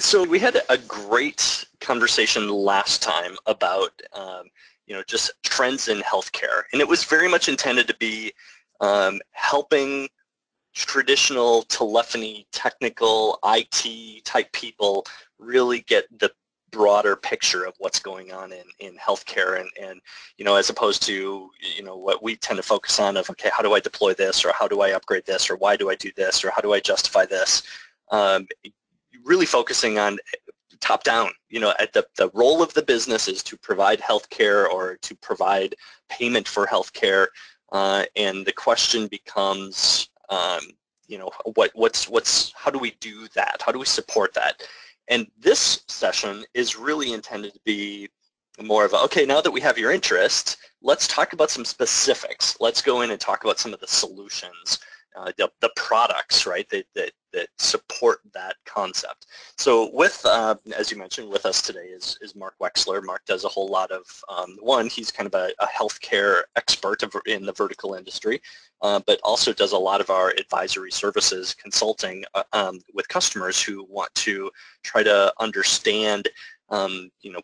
So we had a great conversation last time about um, you know just trends in healthcare, and it was very much intended to be um, helping traditional telephony, technical, IT type people really get the broader picture of what's going on in, in healthcare and, and, you know, as opposed to, you know, what we tend to focus on of, okay, how do I deploy this or how do I upgrade this or why do I do this or how do I justify this? Um, really focusing on top down, you know, at the, the role of the business is to provide healthcare or to provide payment for healthcare. Uh, and the question becomes, um, you know, what, what's, what's, how do we do that? How do we support that? And this session is really intended to be more of a, okay, now that we have your interest, let's talk about some specifics. Let's go in and talk about some of the solutions uh, the, the products, right, that, that, that support that concept. So with, uh, as you mentioned, with us today is, is Mark Wechsler. Mark does a whole lot of, um, one, he's kind of a, a healthcare expert of, in the vertical industry, uh, but also does a lot of our advisory services consulting uh, um, with customers who want to try to understand, um, you know,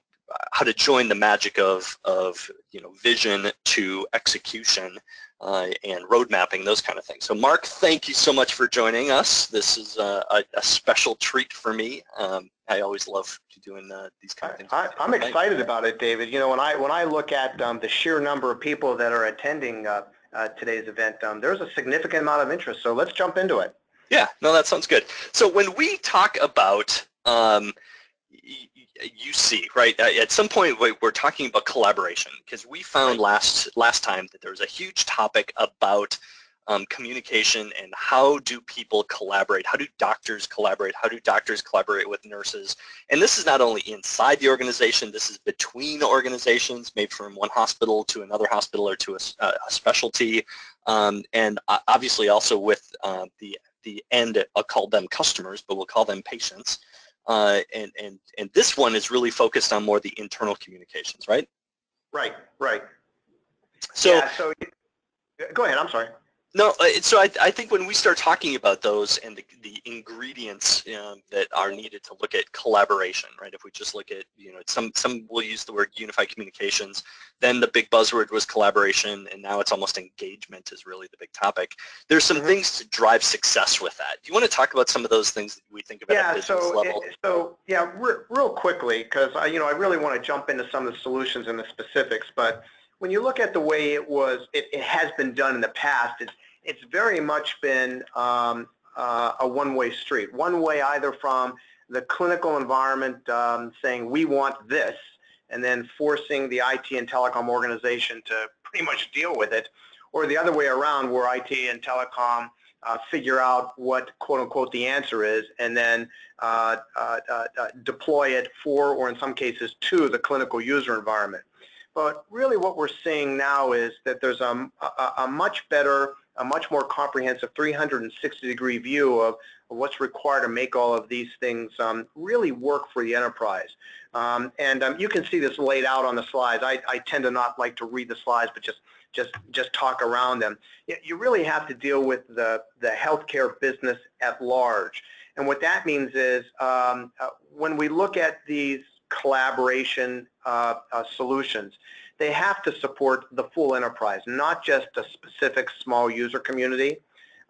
how to join the magic of, of you know, vision to execution uh, and road mapping, those kind of things. So Mark, thank you so much for joining us. This is a, a, a special treat for me. Um, I always love doing uh, these kind of things. I, am excited about it, David. You know, when I when I look at um, the sheer number of people that are attending uh, uh, today's event, um, there's a significant amount of interest. So let's jump into it. Yeah, no, that sounds good. So when we talk about um, you see, right? Uh, at some point, we're talking about collaboration because we found last last time that there was a huge topic about um, communication and how do people collaborate? How do doctors collaborate? How do doctors collaborate with nurses? And this is not only inside the organization, this is between organizations, maybe from one hospital to another hospital or to a, a specialty, um, and obviously also with uh, the the end, I'll call them customers, but we'll call them patients. Uh, and, and, and this one is really focused on more the internal communications, right? Right, right. So, yeah, so go ahead, I'm sorry. No, uh, so I, I think when we start talking about those and the, the ingredients um, that are needed to look at collaboration, right? If we just look at, you know, some some will use the word unified communications. Then the big buzzword was collaboration, and now it's almost engagement is really the big topic. There's some mm-hmm. things to drive success with that. Do you want to talk about some of those things that we think about yeah, at business so, level? so yeah, re real quickly, because you know I really want to jump into some of the solutions and the specifics, but when you look at the way it was, it, it has been done in the past, it's it's very much been um, uh, a one-way street. One way either from the clinical environment um, saying we want this and then forcing the IT and telecom organization to pretty much deal with it, or the other way around where IT and telecom uh, figure out what quote unquote the answer is and then uh, uh, uh, uh deploy it for or in some cases to the clinical user environment. But really what we're seeing now is that there's a, a, a much better a much more comprehensive 360 degree view of, what's required to make all of these things um, really work for the enterprise. Um, and um, you can see this laid out on the slides. I, I, tend to not like to read the slides, but just just just talk around them. You really have to deal with the the healthcare business at large. And what that means is um, uh, when we look at these collaboration uh, uh, solutions, they have to support the full enterprise, not just a specific small user community,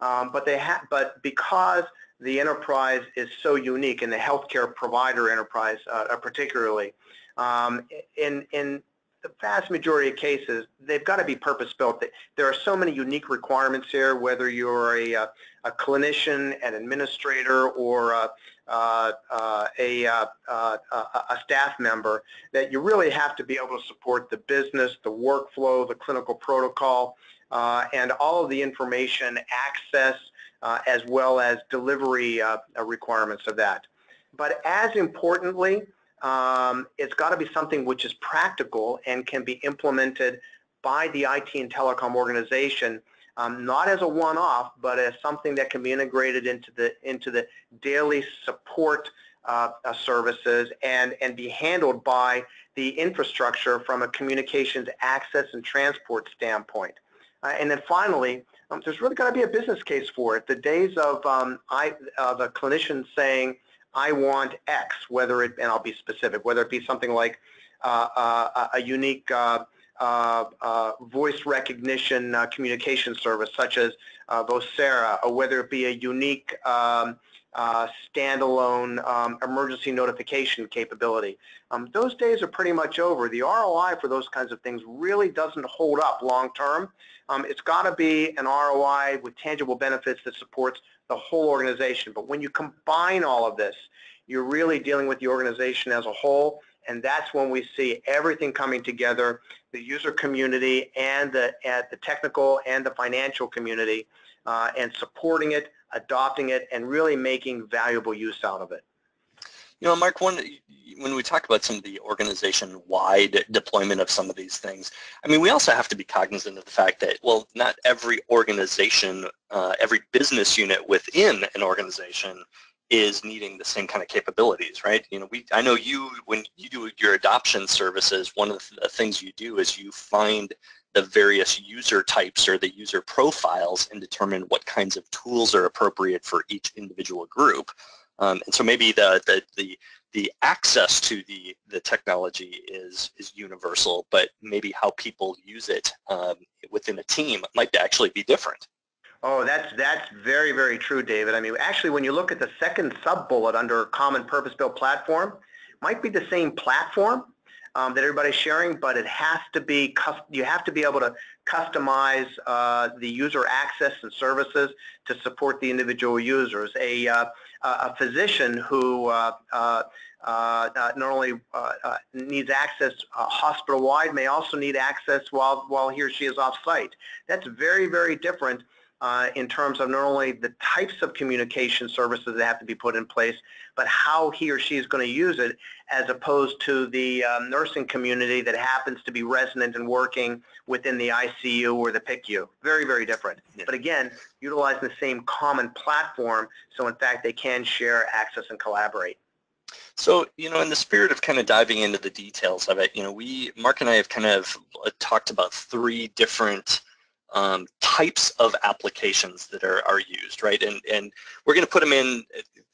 um, but they have, but because the enterprise is so unique, and the healthcare provider enterprise uh, uh, particularly, um, in in the vast majority of cases, they've got to be purpose-built. There are so many unique requirements here, whether you're a, a, a clinician, an administrator, or a, uh, uh, a, uh, a, staff member that you really have to be able to support the business, the workflow, the clinical protocol, and all of the information access as well as delivery requirements of that. But as importantly, um, it's got to be something which is practical and can be implemented by the IT and telecom organization um, not as a one-off, but as something that can be integrated into the into the daily support uh, uh, services and and be handled by the infrastructure from a communications access and transport standpoint. Uh, and then finally, um, there's really got to be a business case for it. The days of um, I, uh, the clinicians saying, I want X, whether it, and I'll be specific, whether it be something like uh, uh, a unique uh, uh, uh, voice recognition communication service such as Vocera, or whether it be a unique um, standalone um, emergency notification capability. Um, those days are pretty much over. The ROI for those kinds of things really doesn't hold up long term. Um, it's got to be an ROI with tangible benefits that supports the whole organization. But when you combine all of this, you're really dealing with the organization as a whole and that's when we see everything coming together, the user community and the, and the technical and the financial community, uh, and supporting it, adopting it, and really making valuable use out of it. You know, Mark, one, when we talk about some of the organization-wide deployment of some of these things, I mean, we also have to be cognizant of the fact that, well, not every organization, uh, every business unit within an organization is needing the same kind of capabilities, right? You know, we I know you when you do your adoption services, one of the things you do is you find the various user types or the user profiles and determine what kinds of tools are appropriate for each individual group. Um, and so maybe the, the, the, the access to the, the technology is, is universal, but maybe how people use it um, within a team might actually be different. Oh, that's that's very very true, David. I mean, actually, when you look at the second sub bullet under Common Purpose Built Platform, might be the same platform um, that everybody's sharing, but it has to be you have to be able to customize uh, the user access and services to support the individual users. A uh, a physician who uh, uh, uh not only needs access hospital-wide may also need access while while he or she is off-site. That's very very different uh, in terms of not only the types of communication services that have to be put in place, but how he or she is going to use it as opposed to the um, nursing community that happens to be resident and working within the ICU or the PICU. Very, very different. Yeah. But again, utilizing the same common platform, so in fact they can share, access, and collaborate. So, you know, in the spirit of kind of diving into the details of it, you know, we, Mark and I have kind of uh, talked about three different um, types of applications that are, are used, right? And, and we're going to put them in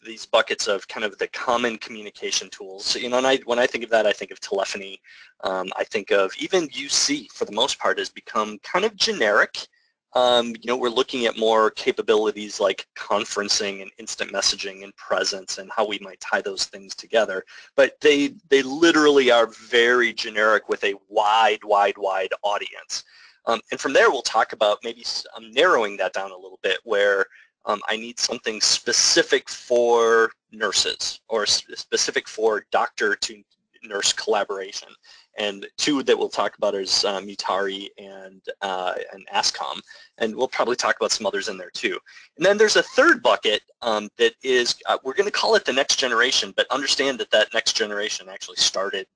these buckets of kind of the common communication tools. So, you know, and I, when I think of that, I think of telephony. Um, I think of even UC, for the most part, has become kind of generic. Um, you know, we're looking at more capabilities like conferencing and instant messaging and presence and how we might tie those things together. But they, they literally are very generic with a wide, wide, wide audience. Um, and from there, we'll talk about maybe um, narrowing that down a little bit where um, I need something specific for nurses or specific for doctor to nurse collaboration. And two that we'll talk about is uh, Mutare and, uh, and ASCOM. And we'll probably talk about some others in there too. And then there's a third bucket um, that is, uh, we're going to call it the next generation, but understand that that next generation actually started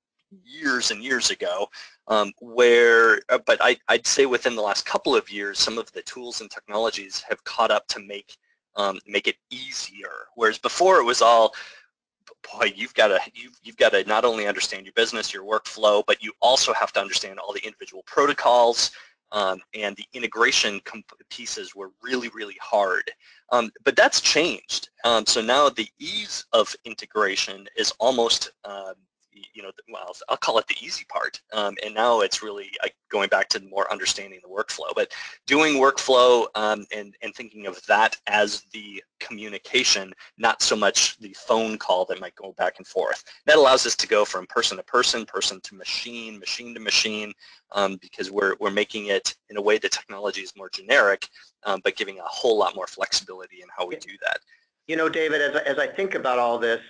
years and years ago um, where, uh, but I, would say within the last couple of years, some of the tools and technologies have caught up to make um, make it easier. Whereas before it was all, boy, you've got to you've, you've got to not only understand your business, your workflow, but you also have to understand all the individual protocols, um, and the integration pieces were really, really hard. Um, but that's changed. Um, so now the ease of integration is almost um, you know, well, I'll call it the easy part. Um, and now it's really going back to more understanding the workflow. But doing workflow um, and, and thinking of that as the communication, not so much the phone call that might go back and forth. That allows us to go from person to person, person to machine, machine to machine, um, because we're, we're making it in a way the technology is more generic, um, but giving a whole lot more flexibility in how we do that. You know, David, as, as I think about all this,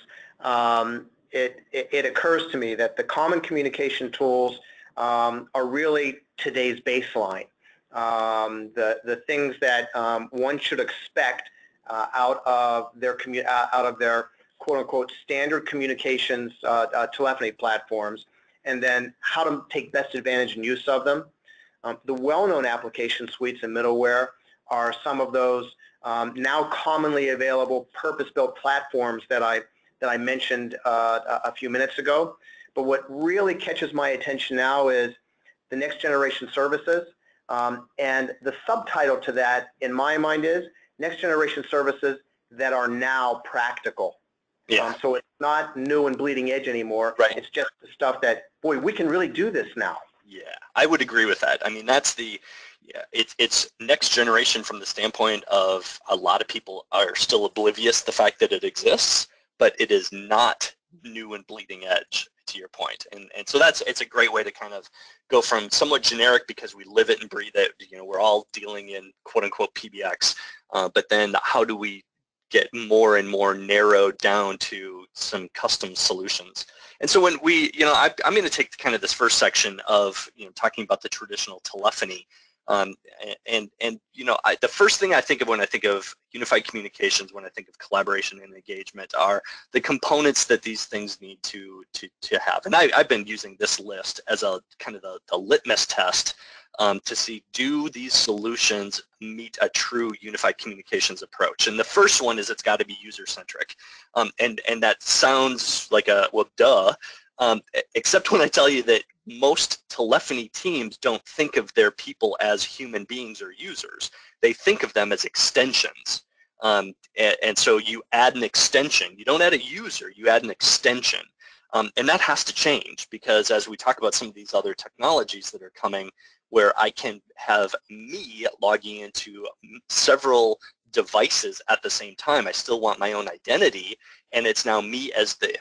um, it, it, occurs to me that the common communication tools um, are really today's baseline. Um, the, the things that um, one should expect uh, out of their uh, out of their quote unquote standard communications uh, uh, telephony platforms and then how to take best advantage and use of them. Um, the well-known application suites and middleware are some of those um, now commonly available purpose-built platforms that I that I mentioned uh, a few minutes ago. But what really catches my attention now is the next generation services. Um, and the subtitle to that, in my mind, is next generation services that are now practical. Yeah. Um, so it's not new and bleeding edge anymore. Right. It's just the stuff that, boy, we can really do this now. Yeah, I would agree with that. I mean, that's the, yeah, it's it's next generation from the standpoint of a lot of people are still oblivious to the fact that it exists, but it is not new and bleeding edge to your point. And and so that's it's a great way to kind of go from somewhat generic because we live it and breathe it. You know, we're all dealing in quote unquote PBX, uh, but then how do we get more and more narrowed down to some custom solutions. And so when we, you know, I, am going to take kind of this first section of, you know, talking about the traditional telephony. Um, and, and, you know, I, the first thing I think of when I think of unified communications, when I think of collaboration and engagement are the components that these things need to, to, to have. And I, I've been using this list as a kind of the, the litmus test um, to see do these solutions meet a true unified communications approach. And the first one is it's got to be user-centric. Um, and, and that sounds like a, well, duh, um, except when I tell you that most telephony teams don't think of their people as human beings or users. They think of them as extensions. Um, and, and, so you add an extension. You don't add a user, you add an extension. Um, and that has to change because as we talk about some of these other technologies that are coming, where I can have me logging into several devices at the same time. I still want my own identity, and it's now me as the,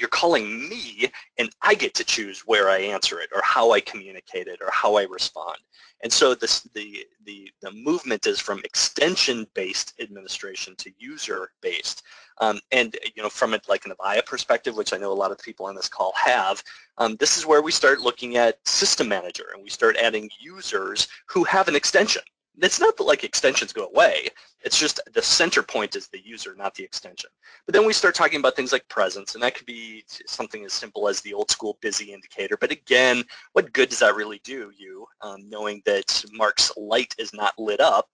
you're calling me, and I get to choose where I answer it, or how I communicate it, or how I respond. And so this, the, the, the movement is from extension-based administration to user-based. Um, and you know, from it like an Avaya perspective, which I know a lot of people on this call have, um, this is where we start looking at system manager and we start adding users who have an extension. It's not that like extensions go away. It's just the center point is the user, not the extension. But then we start talking about things like presence, and that could be something as simple as the old school busy indicator. But again, what good does that really do you, um, knowing that Mark's light is not lit up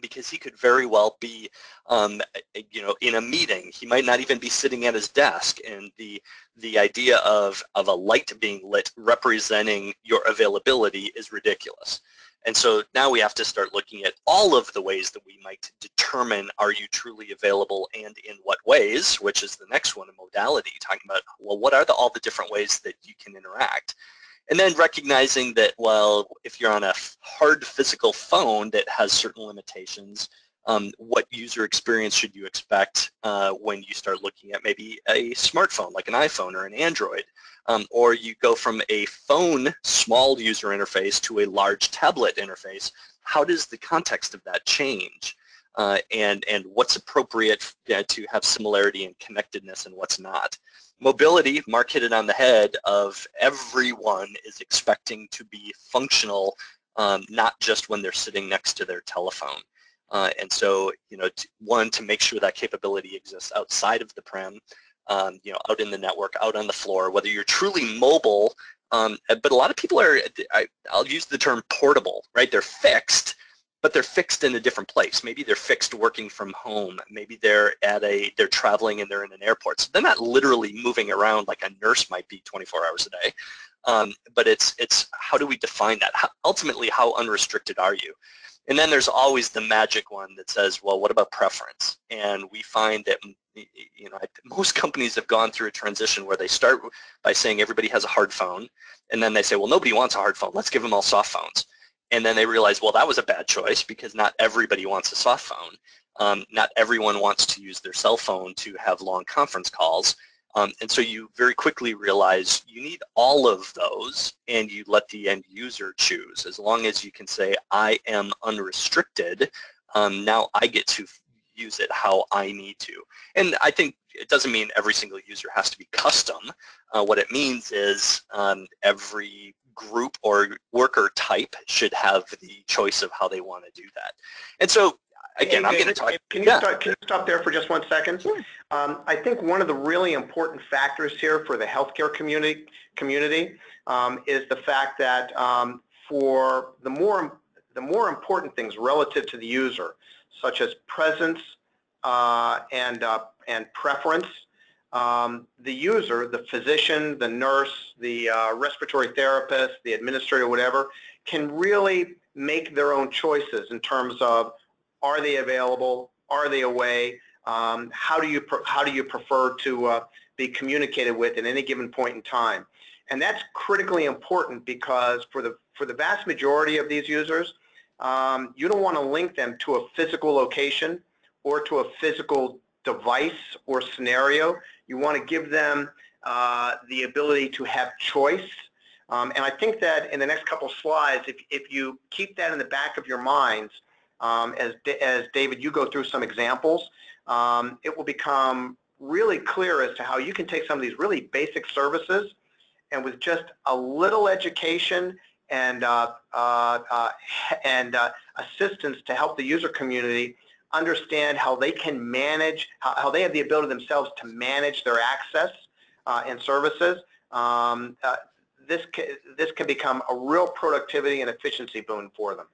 because he could very well be, um, you know, in a meeting. He might not even be sitting at his desk, and the the idea of of a light being lit representing your availability is ridiculous. And so now we have to start looking at all of the ways that we might determine are you truly available and in what ways, which is the next one, a modality, talking about, well, what are the, all the different ways that you can interact? And then recognizing that, well, if you're on a hard physical phone that has certain limitations, um, what user experience should you expect uh, when you start looking at maybe a smartphone like an iPhone or an Android? Um, or you go from a phone small user interface to a large tablet interface. How does the context of that change? Uh, and, and what's appropriate to have similarity and connectedness and what's not? mobility, Mark hit it on the head of everyone is expecting to be functional, um, not just when they're sitting next to their telephone. Uh, and so, you know, one, to make sure that capability exists outside of the prem, um, you know, out in the network, out on the floor, whether you're truly mobile, um, but a lot of people are, I, I'll use the term portable, right? They're fixed, but they're fixed in a different place. Maybe they're fixed working from home. Maybe they're at a they're traveling and they're in an airport. So they're not literally moving around like a nurse might be 24 hours a day. Um, but it's it's how do we define that? How, ultimately, how unrestricted are you? And then there's always the magic one that says, well, what about preference? And we find that you know most companies have gone through a transition where they start by saying everybody has a hard phone, and then they say, well, nobody wants a hard phone. Let's give them all soft phones and then they realize, well, that was a bad choice because not everybody wants a soft phone. Um, not everyone wants to use their cell phone to have long conference calls. Um, and so you very quickly realize you need all of those and you let the end user choose. As long as you can say, I am unrestricted, um, now I get to use it how I need to. And I think it doesn't mean every single user has to be custom. Uh, what it means is um, every group or worker type should have the choice of how they want to do that. And so again, I'm going to talk. Can you, yeah. stop, can you stop there for just one second? Sure. Um, I think one of the really important factors here for the healthcare community community um, is the fact that um, for the more the more important things relative to the user, such as presence uh, and uh, and preference, um, the user, the physician, the nurse, the uh, respiratory therapist, the administrator, whatever, can really make their own choices in terms of are they available, are they away, um, how do you how do you prefer to uh, be communicated with at any given point in time? And that's critically important because for the for the vast majority of these users, um, you don't want to link them to a physical location or to a physical device or scenario. You want to give them uh, the ability to have choice. Um, and I think that in the next couple slides, if, if you keep that in the back of your minds, um, as, as David, you go through some examples, um, it will become really clear as to how you can take some of these really basic services and with just a little education and, uh, uh, uh, and uh, assistance to help the user community understand how they can manage, how, how they have the ability themselves to manage their access uh, and services. Um, uh, this, this can become a real productivity and efficiency boon for them.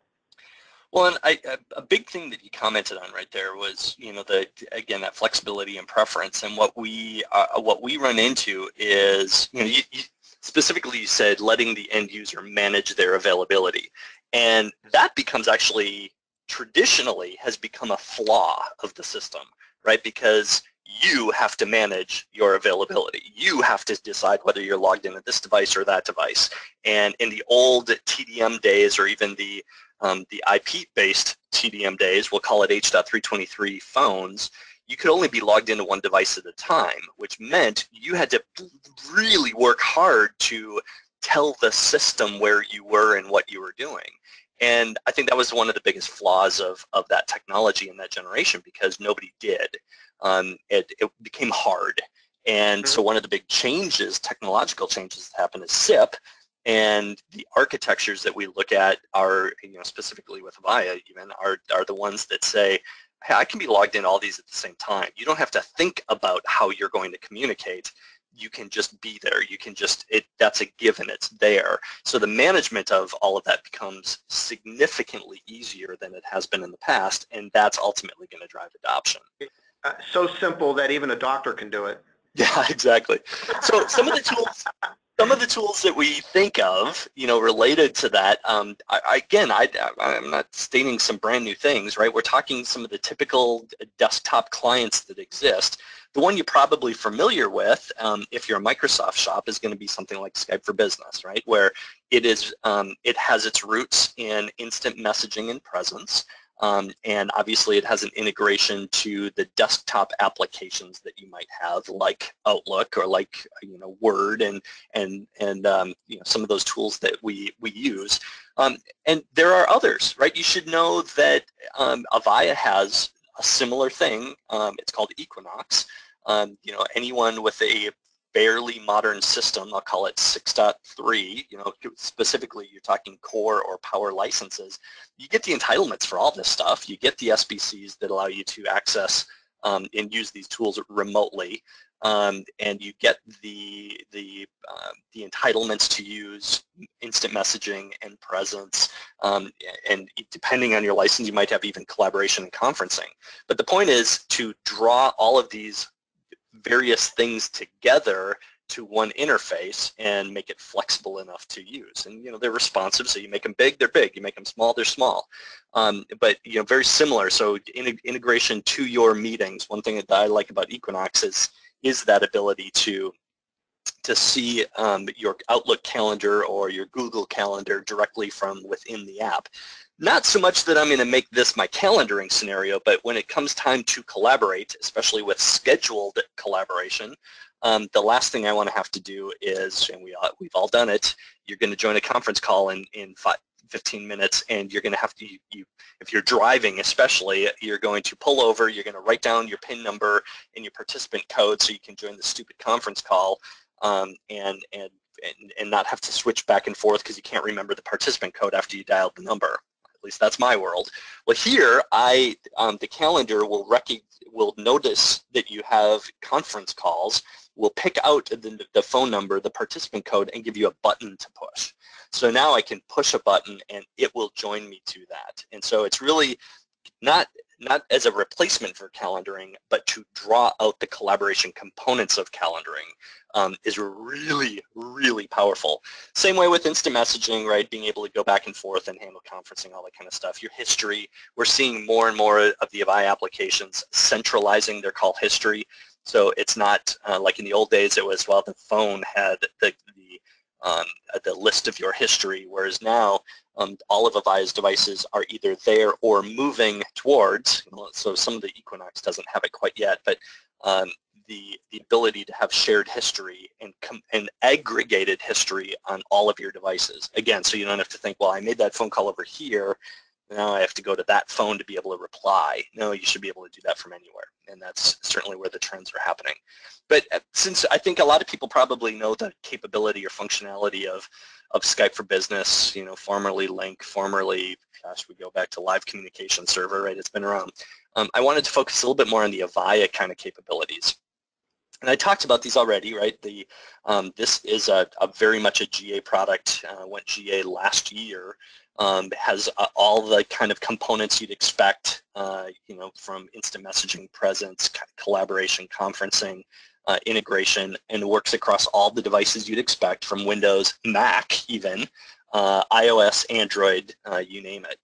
Well, and I, a big thing that you commented on right there was, you know, the again that flexibility and preference, and what we uh, what we run into is, you know, you, you, specifically you said letting the end user manage their availability, and that becomes actually traditionally has become a flaw of the system, right? Because you have to manage your availability. You have to decide whether you're logged in at this device or that device. And in the old TDM days or even the um, the IP-based TDM days, we'll call it H.323 phones, you could only be logged into one device at a time, which meant you had to really work hard to tell the system where you were and what you were doing. And I think that was one of the biggest flaws of, of that technology in that generation because nobody did. Um, it, it became hard. And mm -hmm. so one of the big changes, technological changes that happened is SIP, and the architectures that we look at are, you know, specifically with Avaya even, are, are the ones that say, hey, I can be logged in all these at the same time. You don't have to think about how you're going to communicate. You can just be there. You can just, it that's a given. It's there. So the management of all of that becomes significantly easier than it has been in the past, and that's ultimately going to drive adoption. Uh, so simple that even a doctor can do it. Yeah, exactly. So some of the tools some of the tools that we think of, you know, related to that, um, I, again, I, I'm not stating some brand new things, right? We're talking some of the typical desktop clients that exist. The one you're probably familiar with, um, if you're a Microsoft shop, is going to be something like Skype for Business, right? Where it is, um, it has its roots in instant messaging and presence. Um, and obviously it has an integration to the desktop applications that you might have like Outlook or like you know Word and and and um, you know some of those tools that we we use. Um, and there are others right? You should know that um, Avaya has a similar thing. Um, it's called Equinox. Um, you know anyone with a fairly modern system, I'll call it 6.3, you know, specifically you're talking core or power licenses, you get the entitlements for all this stuff. You get the SBCs that allow you to access um, and use these tools remotely. Um, and you get the the uh, the entitlements to use instant messaging and presence, um, and depending on your license, you might have even collaboration and conferencing. But the point is to draw all of these various things together to one interface and make it flexible enough to use. And you know they're responsive, so you make them big, they're big. You make them small, they're small. Um, but you know very similar. So in, integration to your meetings. One thing that I like about Equinox is is that ability to to see um, your Outlook calendar or your Google calendar directly from within the app. Not so much that I'm going to make this my calendaring scenario, but when it comes time to collaborate, especially with scheduled collaboration, um, the last thing I want to have to do is, and we, we've all done it, you're going to join a conference call in, in five, 15 minutes and you're going to have to, you, you, if you're driving especially, you're going to pull over, you're going to write down your PIN number and your participant code so you can join the stupid conference call um, and, and, and, and not have to switch back and forth because you can't remember the participant code after you dialed the number At least that's my world. Well, here, I um, the calendar will will notice that you have conference calls, will pick out the, the phone number, the participant code, and give you a button to push. So now I can push a button and it will join me to that. And so it's really not not as a replacement for calendaring, but to draw out the collaboration components of calendaring um, is really, really powerful. Same way with instant messaging, right? Being able to go back and forth and handle conferencing, all that kind of stuff. Your history, we're seeing more and more of the Avaya applications centralizing their call history. So it's not uh, like in the old days, it was, well, the phone had the, the um, the list of your history, whereas now um, all of Avaya's devices are either there or moving towards, so some of the Equinox doesn't have it quite yet, but um, the, the ability to have shared history and, and aggregated history on all of your devices. Again, so you don't have to think, well, I made that phone call over here, now I have to go to that phone to be able to reply. No, you should be able to do that from anywhere, and that's certainly where the trends are happening. But uh, since I think a lot of people probably know the capability or functionality of, of Skype for Business, you know, formerly Lync, formerly, gosh, we go back to live communication server, right? It's been around. Um, I wanted to focus a little bit more on the Avaya kind of capabilities. And I talked about these already, right? The um, this is a, a, very much a GA product. Uh, went GA last year, um, has uh, all the kind of components you'd expect, uh, you know, from instant messaging, presence, collaboration, conferencing, uh, integration, and works across all the devices you'd expect from Windows, Mac even, uh, iOS, Android, uh, you name it.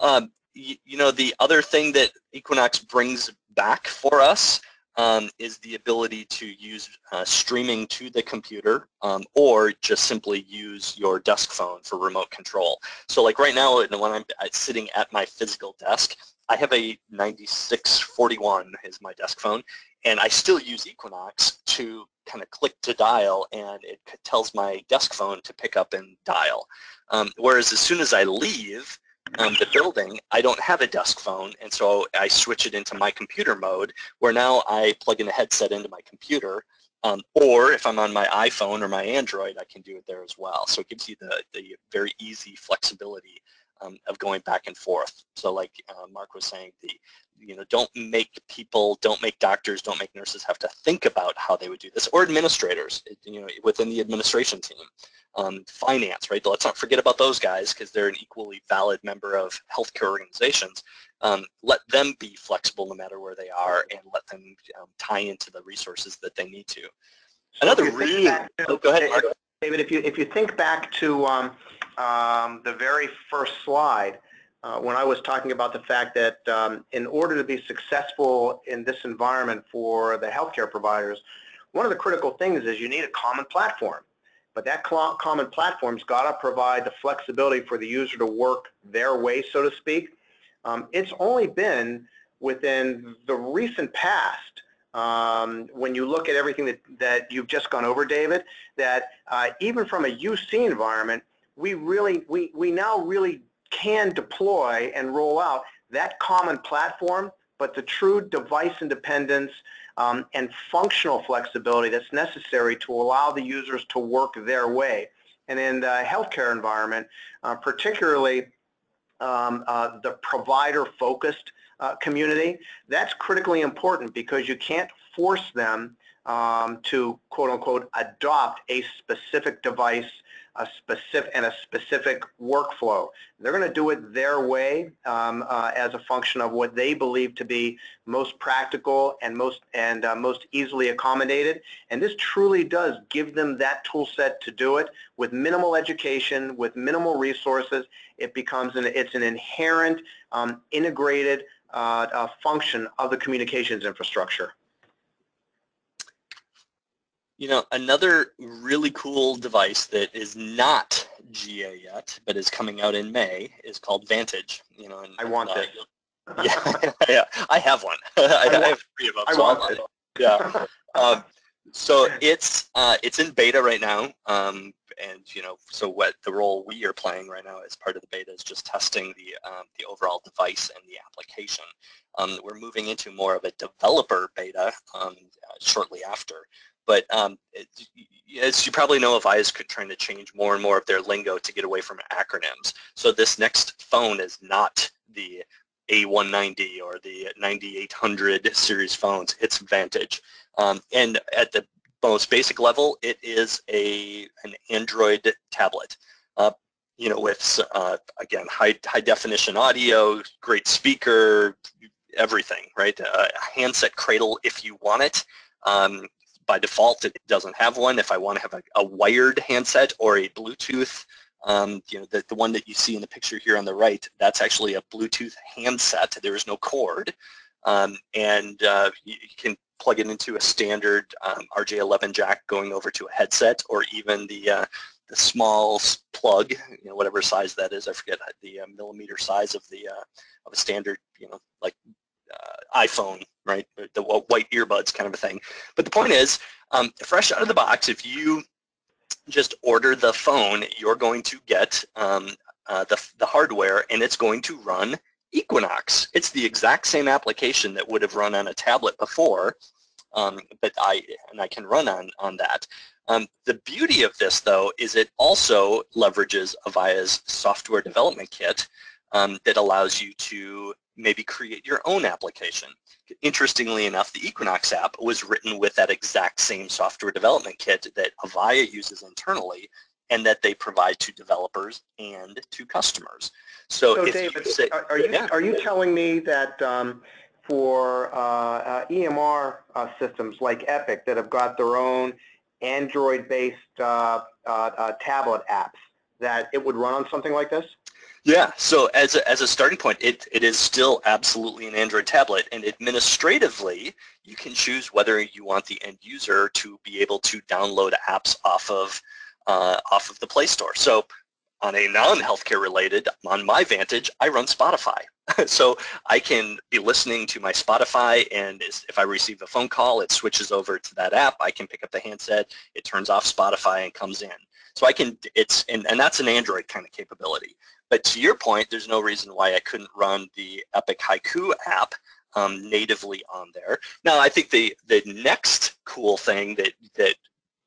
Um, you know, the other thing that Equinox brings back for us um, is the ability to use uh, streaming to the computer um, or just simply use your desk phone for remote control. So like right now when I'm sitting at my physical desk, I have a 9641 is my desk phone and I still use Equinox to kind of click to dial and it tells my desk phone to pick up and dial. Um, whereas as soon as I leave, the building, I don't have a desk phone, and so I switch it into my computer mode, where now I plug in a headset into my computer, um, or if I'm on my iPhone or my Android, I can do it there as well. So it gives you the, the very easy flexibility um, of going back and forth. So like uh, Mark was saying, the you know, don't make people, don't make doctors, don't make nurses have to think about how they would do this, or administrators, you know, within the administration team um, finance, right? Let's not forget about those guys because they're an equally valid member of healthcare organizations. Um, let them be flexible no matter where they are and let them um, tie into the resources that they need to. Another really, oh, go ahead, Mark. David, if you, if you think back to um, um, the very first slide, uh, when I was talking about the fact that um, in order to be successful in this environment for the healthcare providers, one of the critical things is you need a common platform. But that common platform's got to provide the flexibility for the user to work their way, so to speak. Um, it's only been within the recent past, um, when you look at everything that, that you've just gone over, David, that uh, even from a UC environment, we really, we, we now really can deploy and roll out that common platform, but the true device independence um, and functional flexibility that's necessary to allow the users to work their way. And in the healthcare environment, uh, particularly um, uh, the provider-focused uh, community, that's critically important because you can't force them um, to quote-unquote adopt a specific device a specific and a specific workflow. They're going to do it their way um, uh, as a function of what they believe to be most practical and most and uh, most easily accommodated. And this truly does give them that tool set to do it with minimal education, with minimal resources. It becomes an it's an inherent um, integrated uh, uh function of the communications infrastructure. You know, another really cool device that is not GA yet, but is coming out in May, is called Vantage. You know, and, I want uh, it. yeah, yeah, I have one. I, I, have three of them. I so want it. Yeah. Um, so it's uh, it's in beta right now, um, and you know, so what the role we are playing right now as part of the beta is just testing the um, the overall device and the application. Um, we're moving into more of a developer beta um, uh, shortly after, but um, it, as you probably know, Avaya is trying to change more and more of their lingo to get away from acronyms. So this next phone is not the A190 or the 9800 series phones. It's Vantage. Um, and at the most basic level, it is a an Android tablet. Uh, you know, with uh, again high high definition audio, great speaker, everything, right? A handset cradle if you want it. Um, by default, it doesn't have one. If I want to have a, a wired handset or a Bluetooth, um, you know, the, the one that you see in the picture here on the right, that's actually a Bluetooth handset. There is no cord. Um, and uh, you, you, can plug it into a standard um, RJ11 jack going over to a headset or even the uh, the small plug, you know, whatever size that is. I forget the uh, millimeter size of the uh, of a standard, you know, like uh, iPhone, right? The white earbuds kind of a thing. But the point is, um, fresh out of the box, if you just order the phone, you're going to get um, uh, the, the hardware and it's going to run Equinox. It's the exact same application that would have run on a tablet before, um, but I and I can run on on that. Um, the beauty of this, though, is it also leverages Avaya's software development kit um, that allows you to maybe create your own application. Interestingly enough, the Equinox app was written with that exact same software development kit that Avaya uses internally and that they provide to developers and to customers. So, so David, say, are, you yeah. are you telling me that um, for uh, uh, EMR uh, systems like Epic that have got their own Android-based uh, uh, uh, tablet apps that it would run on something like this? Yeah, so as a, as a starting point, it, it is still absolutely an Android tablet, and administratively, you can choose whether you want the end user to be able to download apps off of uh, off of the Play Store. So on a non-healthcare related, on my Vantage, I run Spotify. so I can be listening to my Spotify and if I receive a phone call, it switches over to that app. I can pick up the handset, it turns off Spotify and comes in. So I can, it's, and, and that's an Android kind of capability. But to your point, there's no reason why I couldn't run the Epic Haiku app um, natively on there. Now, I think the, the next cool thing that, that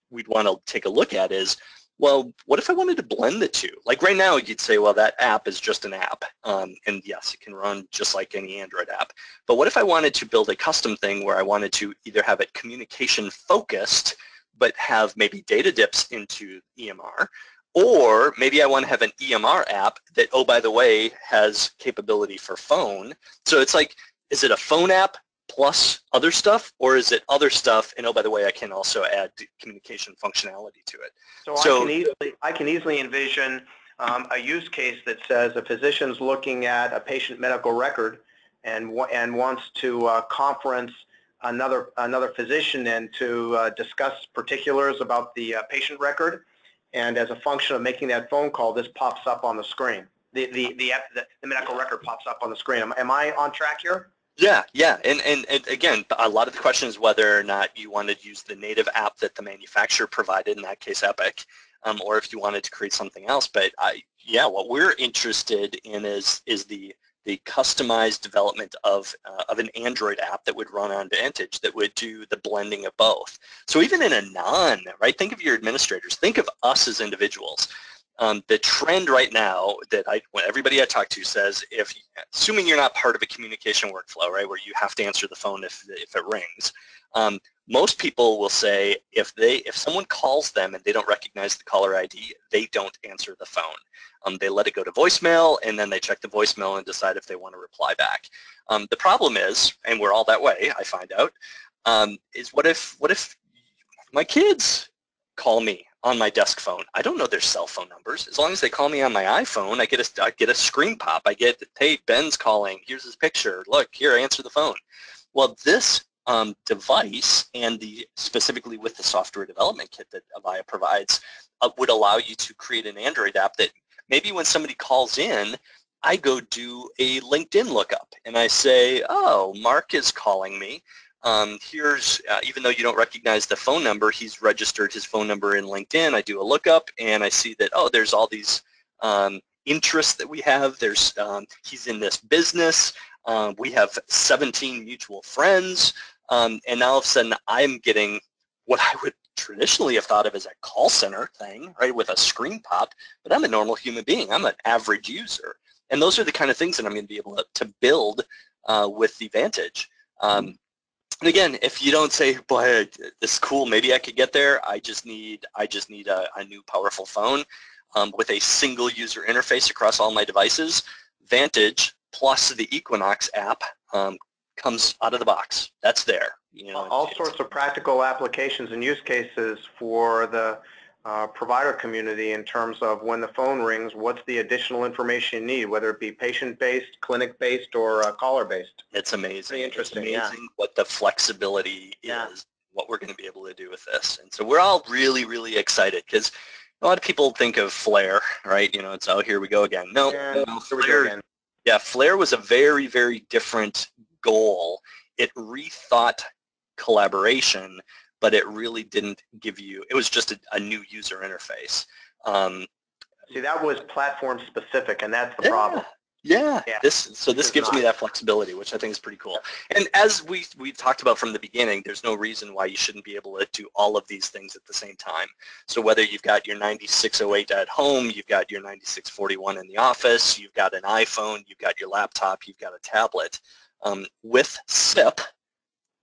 we'd want to take a look at is well, what if I wanted to blend the two? Like right now, you'd say, well, that app is just an app. Um, and yes, it can run just like any Android app. But what if I wanted to build a custom thing where I wanted to either have it communication focused, but have maybe data dips into EMR, or maybe I want to have an EMR app that, oh, by the way, has capability for phone. So it's like, is it a phone app plus other stuff, or is it other stuff? And oh, by the way, I can also add communication functionality to it. So, so I, can easily, I can easily envision um, a use case that says a physician's looking at a patient medical record and and wants to uh, conference another another physician and to uh, discuss particulars about the uh, patient record. And as a function of making that phone call, this pops up on the screen. The the the, the medical record pops up on the screen. Am, am I on track here? Yeah, yeah, and, and, and again, a lot of the question is whether or not you wanted to use the native app that the manufacturer provided, in that case Epic, um, or if you wanted to create something else. But I, yeah, what we're interested in is is the the customized development of uh, of an Android app that would run on Vantage that would do the blending of both. So even in a non, right? Think of your administrators. Think of us as individuals. Um, the trend right now that I, when everybody I talk to says, if assuming you're not part of a communication workflow, right, where you have to answer the phone if if it rings, um, most people will say if they if someone calls them and they don't recognize the caller ID, they don't answer the phone. Um, they let it go to voicemail and then they check the voicemail and decide if they want to reply back. Um, the problem is, and we're all that way, I find out, um, is what if what if my kids call me on my desk phone. I don't know their cell phone numbers. As long as they call me on my iPhone, I get a, I get a screen pop. I get, hey, Ben's calling. Here's his picture. Look, here, answer the phone. Well, this um, device and the specifically with the software development kit that Avaya provides uh, would allow you to create an Android app that maybe when somebody calls in, I go do a LinkedIn lookup and I say, oh, Mark is calling me um, here's, uh, even though you don't recognize the phone number, he's registered his phone number in LinkedIn. I do a lookup and I see that, oh, there's all these um, interests that we have. There's, um, he's in this business. Um, we have 17 mutual friends. Um, and now all of a sudden I'm getting what I would traditionally have thought of as a call center thing, right, with a screen pop, but I'm a normal human being. I'm an average user. And those are the kind of things that I'm going to be able to, to build uh, with the Vantage. Um, and again, if you don't say, boy, this is cool, maybe I could get there, I just need, I just need a, a new powerful phone um, with a single user interface across all my devices, Vantage plus the Equinox app um, comes out of the box. That's there. You know, All sorts of practical applications and use cases for the uh, provider community in terms of when the phone rings, what's the additional information you need, whether it be patient-based, clinic-based, or uh, caller-based. It's amazing. Pretty interesting, It's yeah. amazing what the flexibility Yeah. is, what we're going to be able to do with this. And so we're all really, really excited because a lot of people think of Flare, right? You know, it's, oh, here we go again. No, And no, here we go Flare, again. yeah, Flare was a very, very different goal. It rethought collaboration, but it really didn't give you, it was just a, a new user interface. Um, See, that was platform-specific, and that's the yeah, problem. Yeah. Yeah. This so this is gives me that flexibility, which I think is pretty cool. And as we we talked about from the beginning, there's no reason why you shouldn't be able to do all of these things at the same time. So whether you've got your 9608 at home, you've got your 9641 in the office, you've got an iPhone, you've got your laptop, you've got a tablet. Um, with SIP,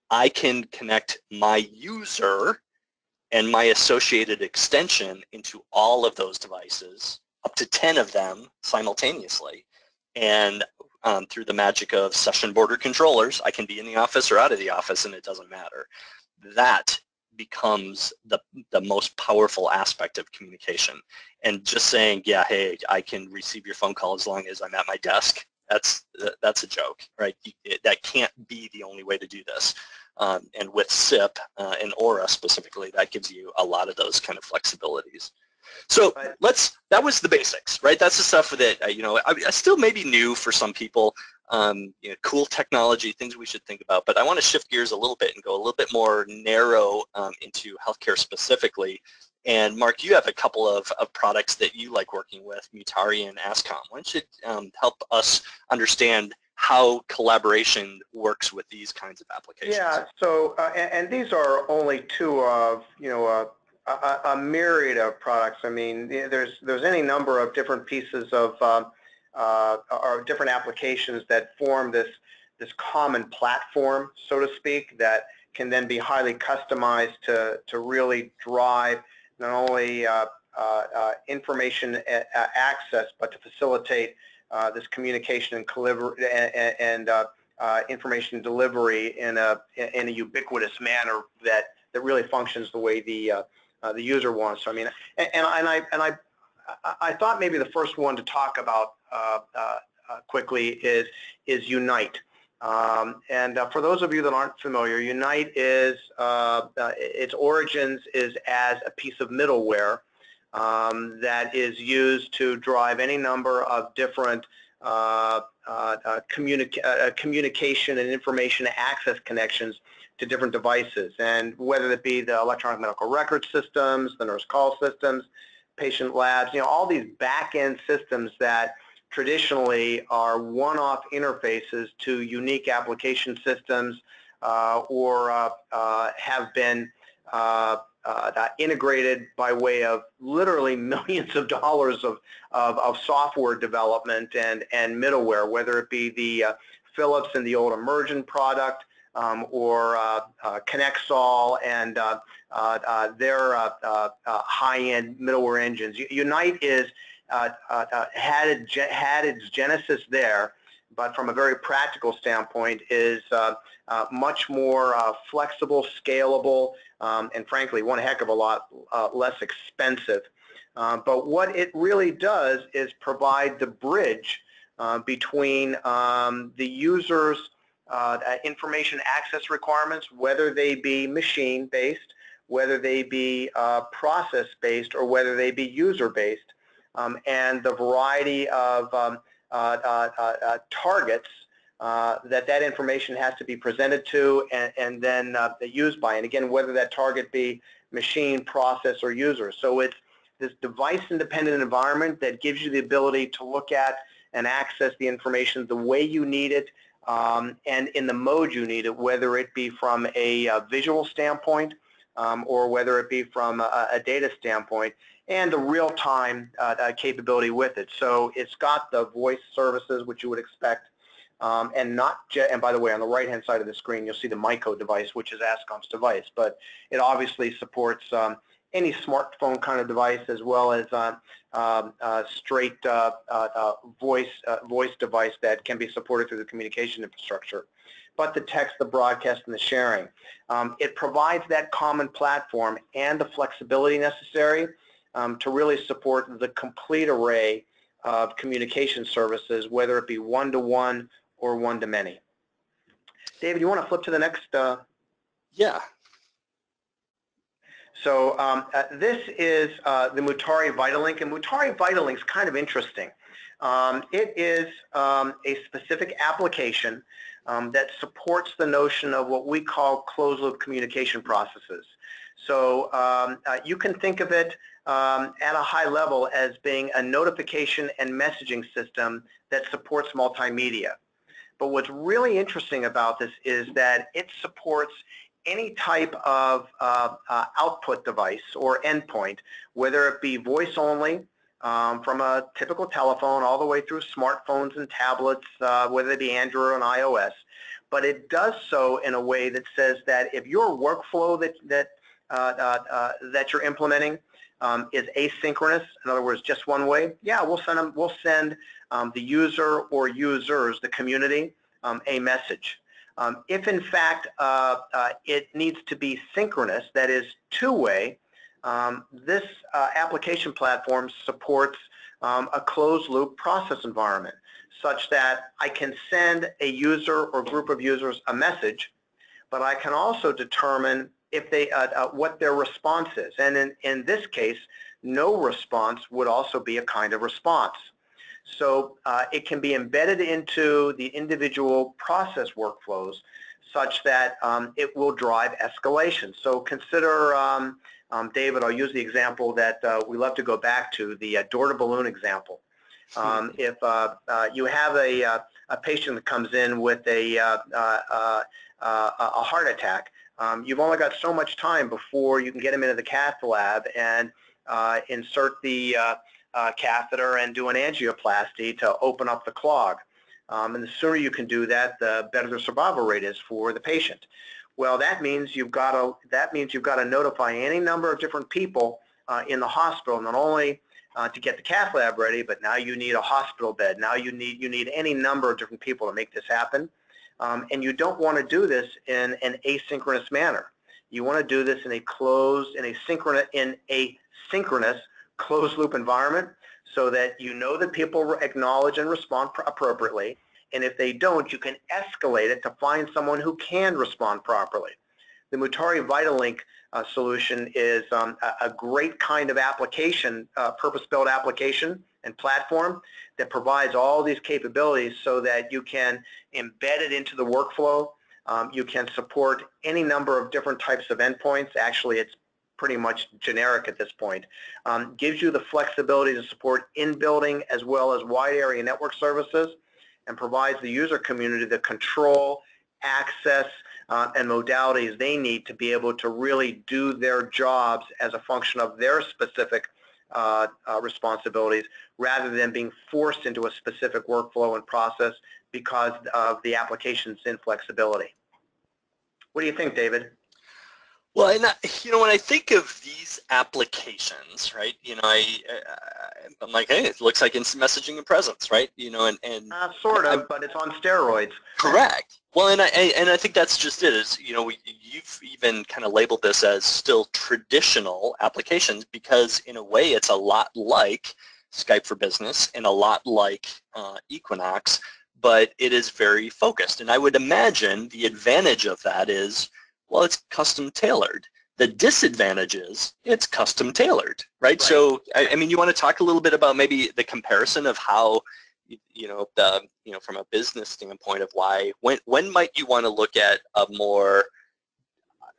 I can connect my user and my associated extension into all of those devices, up to 10 of them simultaneously. And um, through the magic of session border controllers, I can be in the office or out of the office and it doesn't matter. That becomes the, the most powerful aspect of communication. And just saying, yeah, hey, I can receive your phone call as long as I'm at my desk, that's, that's a joke, right? That can't be the only way to do this. Um, and with SIP uh, and Aura specifically, that gives you a lot of those kind of flexibilities. So let's, that was the basics, right? That's the stuff that, uh, you know, I, I still may be new for some people, um, you know, cool technology, things we should think about, but I want to shift gears a little bit and go a little bit more narrow um, into healthcare specifically. And Mark, you have a couple of, of products that you like working with, Mutare and Ascom. Why don't you um, help us understand how collaboration works with these kinds of applications? Yeah, so, uh, and, and these are only two of, you know, a, a, a myriad of products. I mean, there's, there's any number of different pieces of, um, uh, or different applications that form this, this common platform, so to speak, that can then be highly customized to, to really drive not only uh, uh, uh, information uh, uh, access, but to facilitate uh, this communication and, and, information delivery in a in a ubiquitous manner that that really functions the way the the user wants. So, I mean, and, and I and I I thought maybe the first one to talk about quickly is is Unite. Um, and uh, for those of you that aren't familiar, Unite is uh, uh, its origins is as a piece of middleware um, that is used to drive any number of different uh, uh, uh, communica- communication and information access connections to different devices. And whether it be the electronic medical record systems, the nurse call systems, patient labs, you know, all these back-end systems that traditionally are one-off interfaces to unique application systems uh, or uh, uh, have been uh, uh, integrated by way of literally millions of dollars of, of, of software development and, and middleware, whether it be the Philips and the old Emergin product um, or uh, uh, Connexall and uh, their high-end middleware engines. Unite is had, it, had its genesis there, but from a very practical standpoint is uh, uh, much more uh, flexible, scalable, um, and frankly, one heck of a lot uh, less expensive. Uh, but what it really does is provide the bridge uh, between um, the user's uh, uh, information access requirements, whether they be machine-based, whether they be uh, process-based, or whether they be user-based, and the variety of um, uh, uh, uh, targets that that information has to be presented to and, and then used by. And again, whether that target be machine, process, or user. So it's this device-independent environment that gives you the ability to look at and access the information the way you need it um, and in the mode you need it, whether it be from a, uh visual standpoint um, or whether it be from a, a data standpoint and the real-time uh, capability with it. So it's got the voice services, which you would expect, um, and not and by the way, on the right-hand side of the screen, you'll see the Myco device, which is Ascom's device, but it obviously supports um, any smartphone kind of device as well as uh, um, uh, straight uh, uh, uh, voice voice device that can be supported through the communication infrastructure. but the text, the broadcast, and the sharing. Um, it provides that common platform and the flexibility necessary um, to really support the complete array of communication services, whether it be one-to-one or one-to-many. David, you want to flip to the next? Uh... Yeah. So um, uh, this is uh, the Mutare Vitalink, and Mutare Vitalink is kind of interesting. Um, it is um, a specific application um, that supports the notion of what we call closed-loop communication processes. So um, uh, you can think of it um, at a high level as being a notification and messaging system that supports multimedia. But what's really interesting about this is that it supports any type of uh, uh, output device or endpoint, whether it be voice only, um, from a typical telephone all the way through smartphones and tablets, uh, whether it be Android or iOS. But it does so in a way that says that if your workflow that, that, uh, uh, uh, that you're implementing um, is asynchronous, in other words, just one way, yeah, we'll send, them, we'll send um, the user or users, the community, um, a message. Um, if in fact uh, uh, it needs to be synchronous, that is two-way, um, this uh, application platform supports um, a closed-loop process environment such that I can send a user or group of users a message, but I can also determine if they uh, uh, what their response is. And in, in this case, no response would also be a kind of response. So uh, it can be embedded into the individual process workflows such that um, it will drive escalation. So consider um, um, David, I'll use the example that uh, we love to go back to, the uh, door-to-balloon example. Um, if uh, uh you have a, uh, a patient that comes in with a, uh, a heart attack, um, you've only got so much time before you can get them into the cath lab and insert the catheter and do an angioplasty to open up the clog. Um, and the sooner you can do that, the better the survival rate is for the patient. Well, that means you've got to that means you've got to notify any number of different people uh, in the hospital, not only uh, to get the cath lab ready, but now you need a hospital bed. Now you need you need any number of different people to make this happen, um, and you don't want to do this in an asynchronous manner. You want to do this in a closed, in a synchronous, in a synchronous closed loop environment, so that you know that people acknowledge and respond appropriately, and if they don't, you can escalate it to find someone who can respond properly. The Mutare Vitalink uh, solution is um, a, a, great kind of application, uh, purpose-built application and platform that provides all these capabilities so that you can embed it into the workflow. Um, you can support any number of different types of endpoints. Actually, it's pretty much generic at this point. Um, gives you the flexibility to support in-building as well as wide area network services and provides the user community the control, access, uh, and modalities they need to be able to really do their jobs as a function of their specific uh, uh, responsibilities rather than being forced into a specific workflow and process because of the application's inflexibility. What do you think, David? Well, and I, you know, when I think of these applications, right? You know, I, I am like, hey, it looks like instant messaging and presence, right? You know, and and uh, sort of, but it's on steroids. Correct. Well, and I and I think that's just it. Is you know, we, you've even kind of labeled this as still traditional applications because in a way it's a lot like Skype for Business and a lot like uh, Equinox, but it is very focused. And I would imagine the advantage of that is well, it's custom tailored. The disadvantage is it's custom tailored, right? right. So, I, I, mean, you want to talk a little bit about maybe the comparison of how, you know, the, you know, from a business standpoint of why, when, when might you want to look at a more,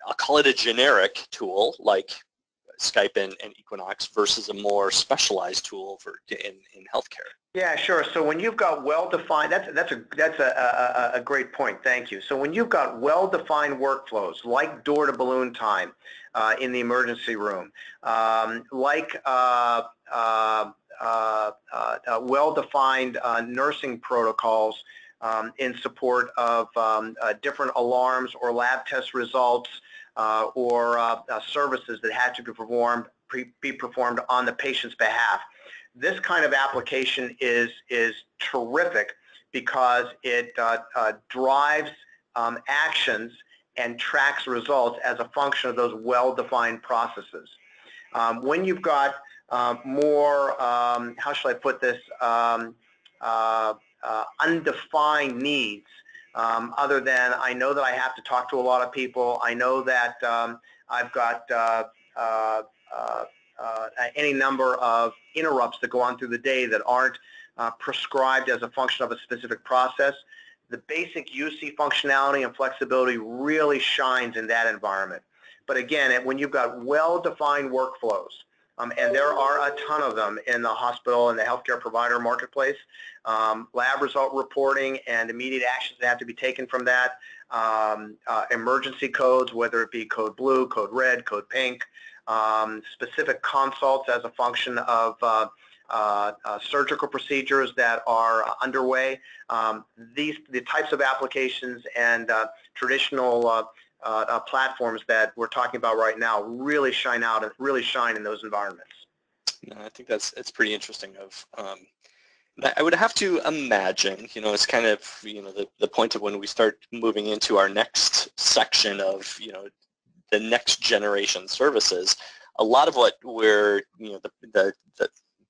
I'll call it a generic tool like Skype and, and Equinox versus a more specialized tool for in, in healthcare? Yeah, sure. So when you've got well-defined, that's that's a that's a, a, a great point. Thank you. So when you've got well-defined workflows like door-to-balloon time uh, in the emergency room, um, like uh, uh, uh, uh well-defined uh, nursing protocols um, in support of um, different alarms or lab test results, uh, or uh, uh, services that had to be performed, be performed on the patient's behalf. This kind of application is, is terrific because it drives um, actions and tracks results as a function of those well-defined processes. Um, when you've got uh, more, um, how shall I put this, um, uh, uh, undefined needs, um, other than I know that I have to talk to a lot of people, I know that um, I've got uh, uh, uh, any number of interrupts that go on through the day that aren't prescribed as a function of a specific process the basic UC functionality and flexibility really shines in that environment. But again, when you've got well-defined workflows, um, and there are a ton of them in the hospital and the healthcare provider marketplace, um, lab result reporting and immediate actions that have to be taken from that, um, uh, emergency codes, whether it be code blue, code red, code pink, um, specific consults as a function of uh, uh, uh, surgical procedures that are underway. Um, these the types of applications and uh, traditional uh, uh, platforms that we're talking about right now really shine out and really shine in those environments. No, I think that's it's pretty interesting. Of um, I would have to imagine, you know, it's kind of you know the the point of when we start moving into our next section of you know the next generation services. A lot of what we're you know the the, the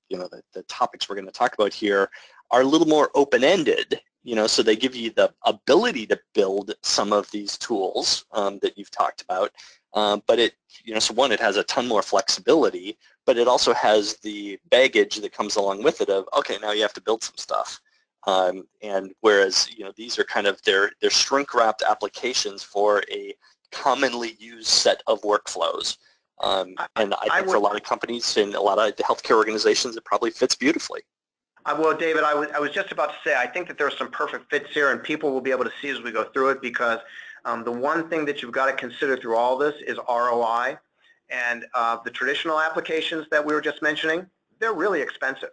you know, the, the topics we're going to talk about here are a little more open-ended, you know, so they give you the ability to build some of these tools um, that you've talked about. Um, but it, you know, so one, it has a ton more flexibility, but it also has the baggage that comes along with it of, okay, now you have to build some stuff. Um, and whereas, you know, these are kind of, they're, they're shrink-wrapped applications for a commonly used set of workflows. Um, and I, I think would, for a lot of companies and a lot of healthcare organizations, it probably fits beautifully. Uh, well, David, I was, I was just about to say, I think that there are some perfect fits here, and people will be able to see as we go through it because um, the one thing that you've got to consider through all this is ROI. And uh, the traditional applications that we were just mentioning, they're really expensive.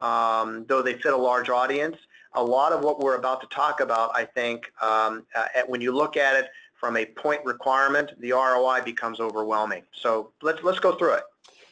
Um, though they fit a large audience, a lot of what we're about to talk about, I think, um, uh, when you look at it from a point requirement, the ROI becomes overwhelming. So let's let's go through it.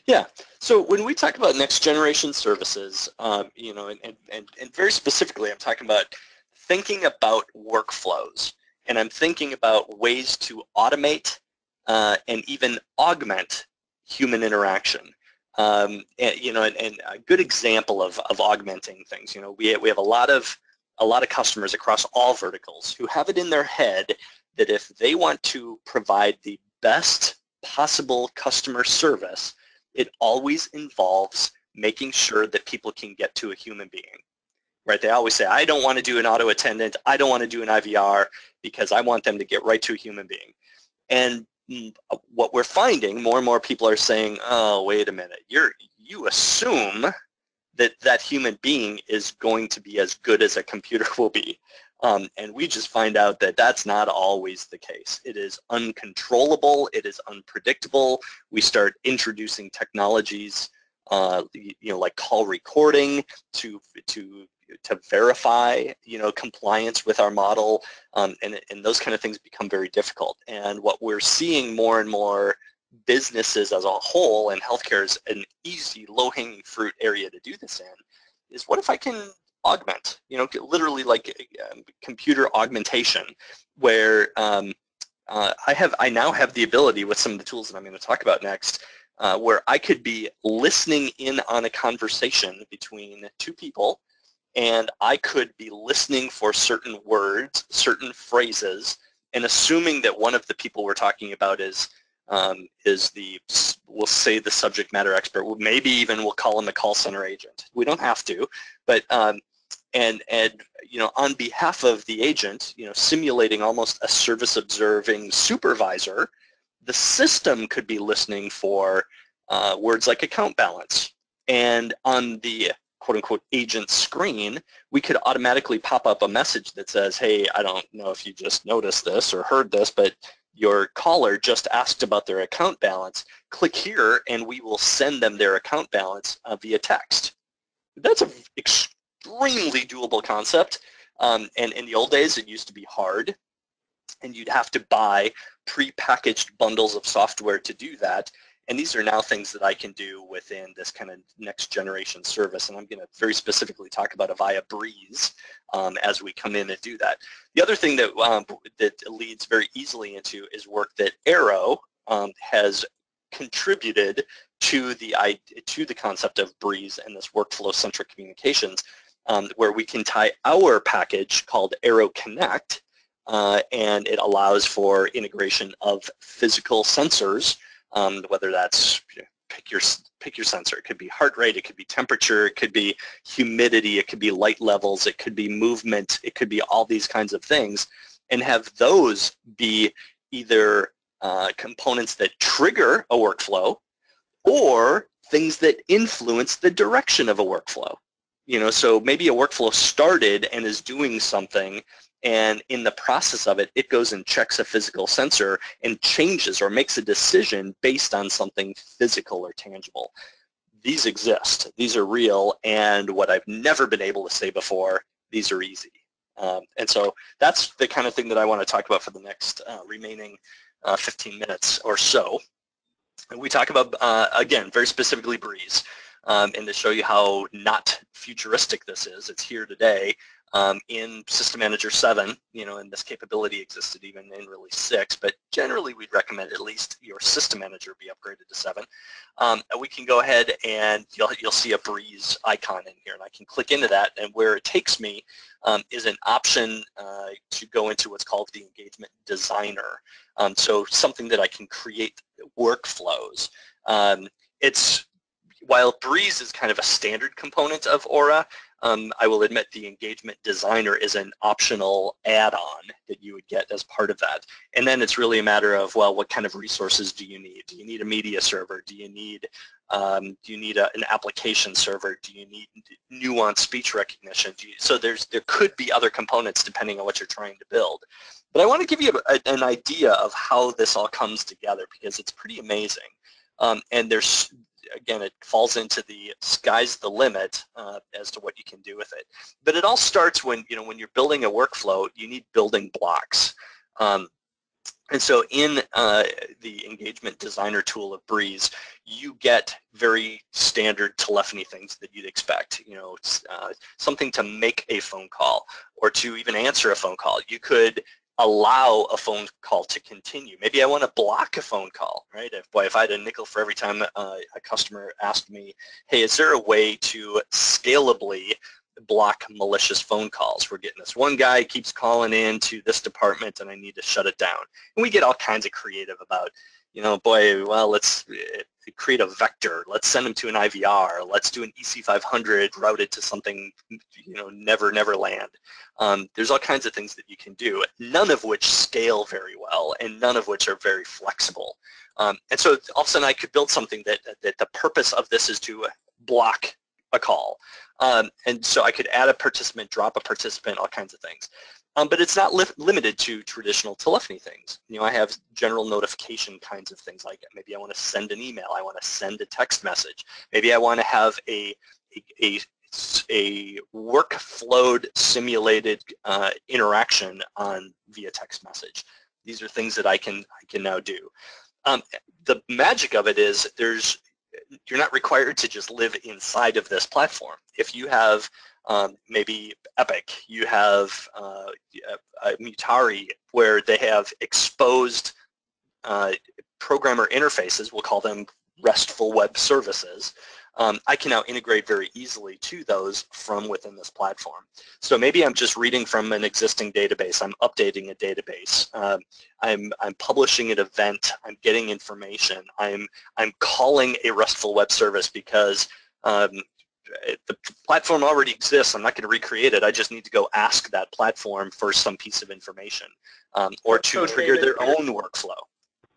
Yeah. So when we talk about next generation services, um, you know, and, and, and very specifically, I'm talking about thinking about workflows, and I'm thinking about ways to automate uh, and even augment human interaction. Um, and, you know, and, and, a good example of, of augmenting things. You know, we we have a lot of a lot of customers across all verticals who have it in their head that if they want to provide the best possible customer service, it always involves making sure that people can get to a human being. Right? They always say, I don't want to do an auto attendant, I don't want to do an IVR because I want them to get right to a human being. And mm, what we're finding, more and more people are saying, oh, wait a minute, you're you assume that that human being is going to be as good as a computer will be. Um, and we just find out that that's not always the case. It is uncontrollable. It is unpredictable. We start introducing technologies, uh, you know, like call recording to to to verify, you know, compliance with our model, um, and and those kind of things become very difficult. And what we're seeing more and more businesses as a whole, and healthcare is an easy, low-hanging fruit area to do this in, is what if I can augment, you know, literally like um, computer augmentation, where um, uh, I have, I now have the ability with some of the tools that I'm going to talk about next, uh, where I could be listening in on a conversation between two people, and I could be listening for certain words, certain phrases, and assuming that one of the people we're talking about is um, is the, we'll say the subject matter expert. Maybe even we'll call him a call center agent. We don't have to, but um, and and you know on behalf of the agent you know simulating almost a service observing supervisor the system could be listening for uh, words like account balance. And on the quote unquote agent screen we could automatically pop up a message that says hey I don't know if you just noticed this or heard this but your caller just asked about their account balance. Click here and we will send them their account balance uh, via text. That's an extremely doable concept. Um, and in the old days, it used to be hard, and you'd have to buy pre-packaged bundles of software to do that. And these are now things that I can do within this kind of next generation service. And I'm going to very specifically talk about Avaya Breeze um, as we come in and do that. The other thing that, um, that leads very easily into is work that Arrow um, has contributed to the, to the concept of Breeze and this workflow-centric communications um, where we can tie our package called Arrow Connect uh, and it allows for integration of physical sensors, um, whether that's pick your pick your sensor. It could be heart rate, it could be temperature, it could be humidity, it could be light levels, it could be movement, it could be all these kinds of things, and have those be either uh, components that trigger a workflow or things that influence the direction of a workflow. You know, so maybe a workflow started and is doing something and in the process of it, it goes and checks a physical sensor and changes or makes a decision based on something physical or tangible. These exist. These are real. And what I've never been able to say before, these are easy. Um, and so that's the kind of thing that I want to talk about for the next uh, remaining uh, 15 minutes or so. And we talk about, uh, again, very specifically Breeze. Um, and to show you how not futuristic this is, it's here today. Um, in System Manager 7, you know, and this capability existed even in release 6, but generally we'd recommend at least your System Manager be upgraded to 7. Um, we can go ahead and you'll, you'll see a Breeze icon in here, and I can click into that, and where it takes me um, is an option uh, to go into what's called the Engagement Designer. Um, so something that I can create workflows. Um, it's while Breeze is kind of a standard component of Aura, um, I will admit the engagement designer is an optional add-on that you would get as part of that. And then it's really a matter of, well, what kind of resources do you need? Do you need a media server? Do you need um, do you need a, an application server? Do you need nuanced speech recognition? You, so there's there could be other components depending on what you're trying to build. But I want to give you a, an idea of how this all comes together because it's pretty amazing. Um, and there's again, it falls into the sky's the limit uh, as to what you can do with it. But it all starts when, you know, when you're building a workflow, you need building blocks. Um, and so in uh, the engagement designer tool of Breeze, you get very standard telephony things that you'd expect. You know, uh, something to make a phone call or to even answer a phone call. You could allow a phone call to continue. Maybe I want to block a phone call, right? If, boy, if I had a nickel for every time uh, a customer asked me, hey, is there a way to scalably block malicious phone calls? We're getting this one guy keeps calling in to this department and I need to shut it down. And we get all kinds of creative about, you know, boy, well, let's eh, create a vector. Let's send them to an IVR. Let's do an EC500 routed to something, you know, never, never land. Um, there's all kinds of things that you can do, none of which scale very well and none of which are very flexible. Um, and so all of a sudden I could build something that, that the purpose of this is to block a call. Um, and so I could add a participant, drop a participant, all kinds of things. Um, but it's not li limited to traditional telephony things. You know, I have general notification kinds of things like maybe I want to send an email, I want to send a text message, maybe I want to have a, a, a a workflowed simulated uh, interaction on via text message. These are things that I can I can now do. Um, the magic of it is there's you're not required to just live inside of this platform. If you have um, maybe Epic, you have uh, uh, Mutare, where they have exposed uh, programmer interfaces, we'll call them RESTful web services, um, I can now integrate very easily to those from within this platform. So maybe I'm just reading from an existing database, I'm updating a database, um, I'm, I'm publishing an event, I'm getting information, I'm, I'm calling a RESTful web service because um, the platform already exists. I'm not going to recreate it. I just need to go ask that platform for some piece of information um, or to so trigger David, their own workflow.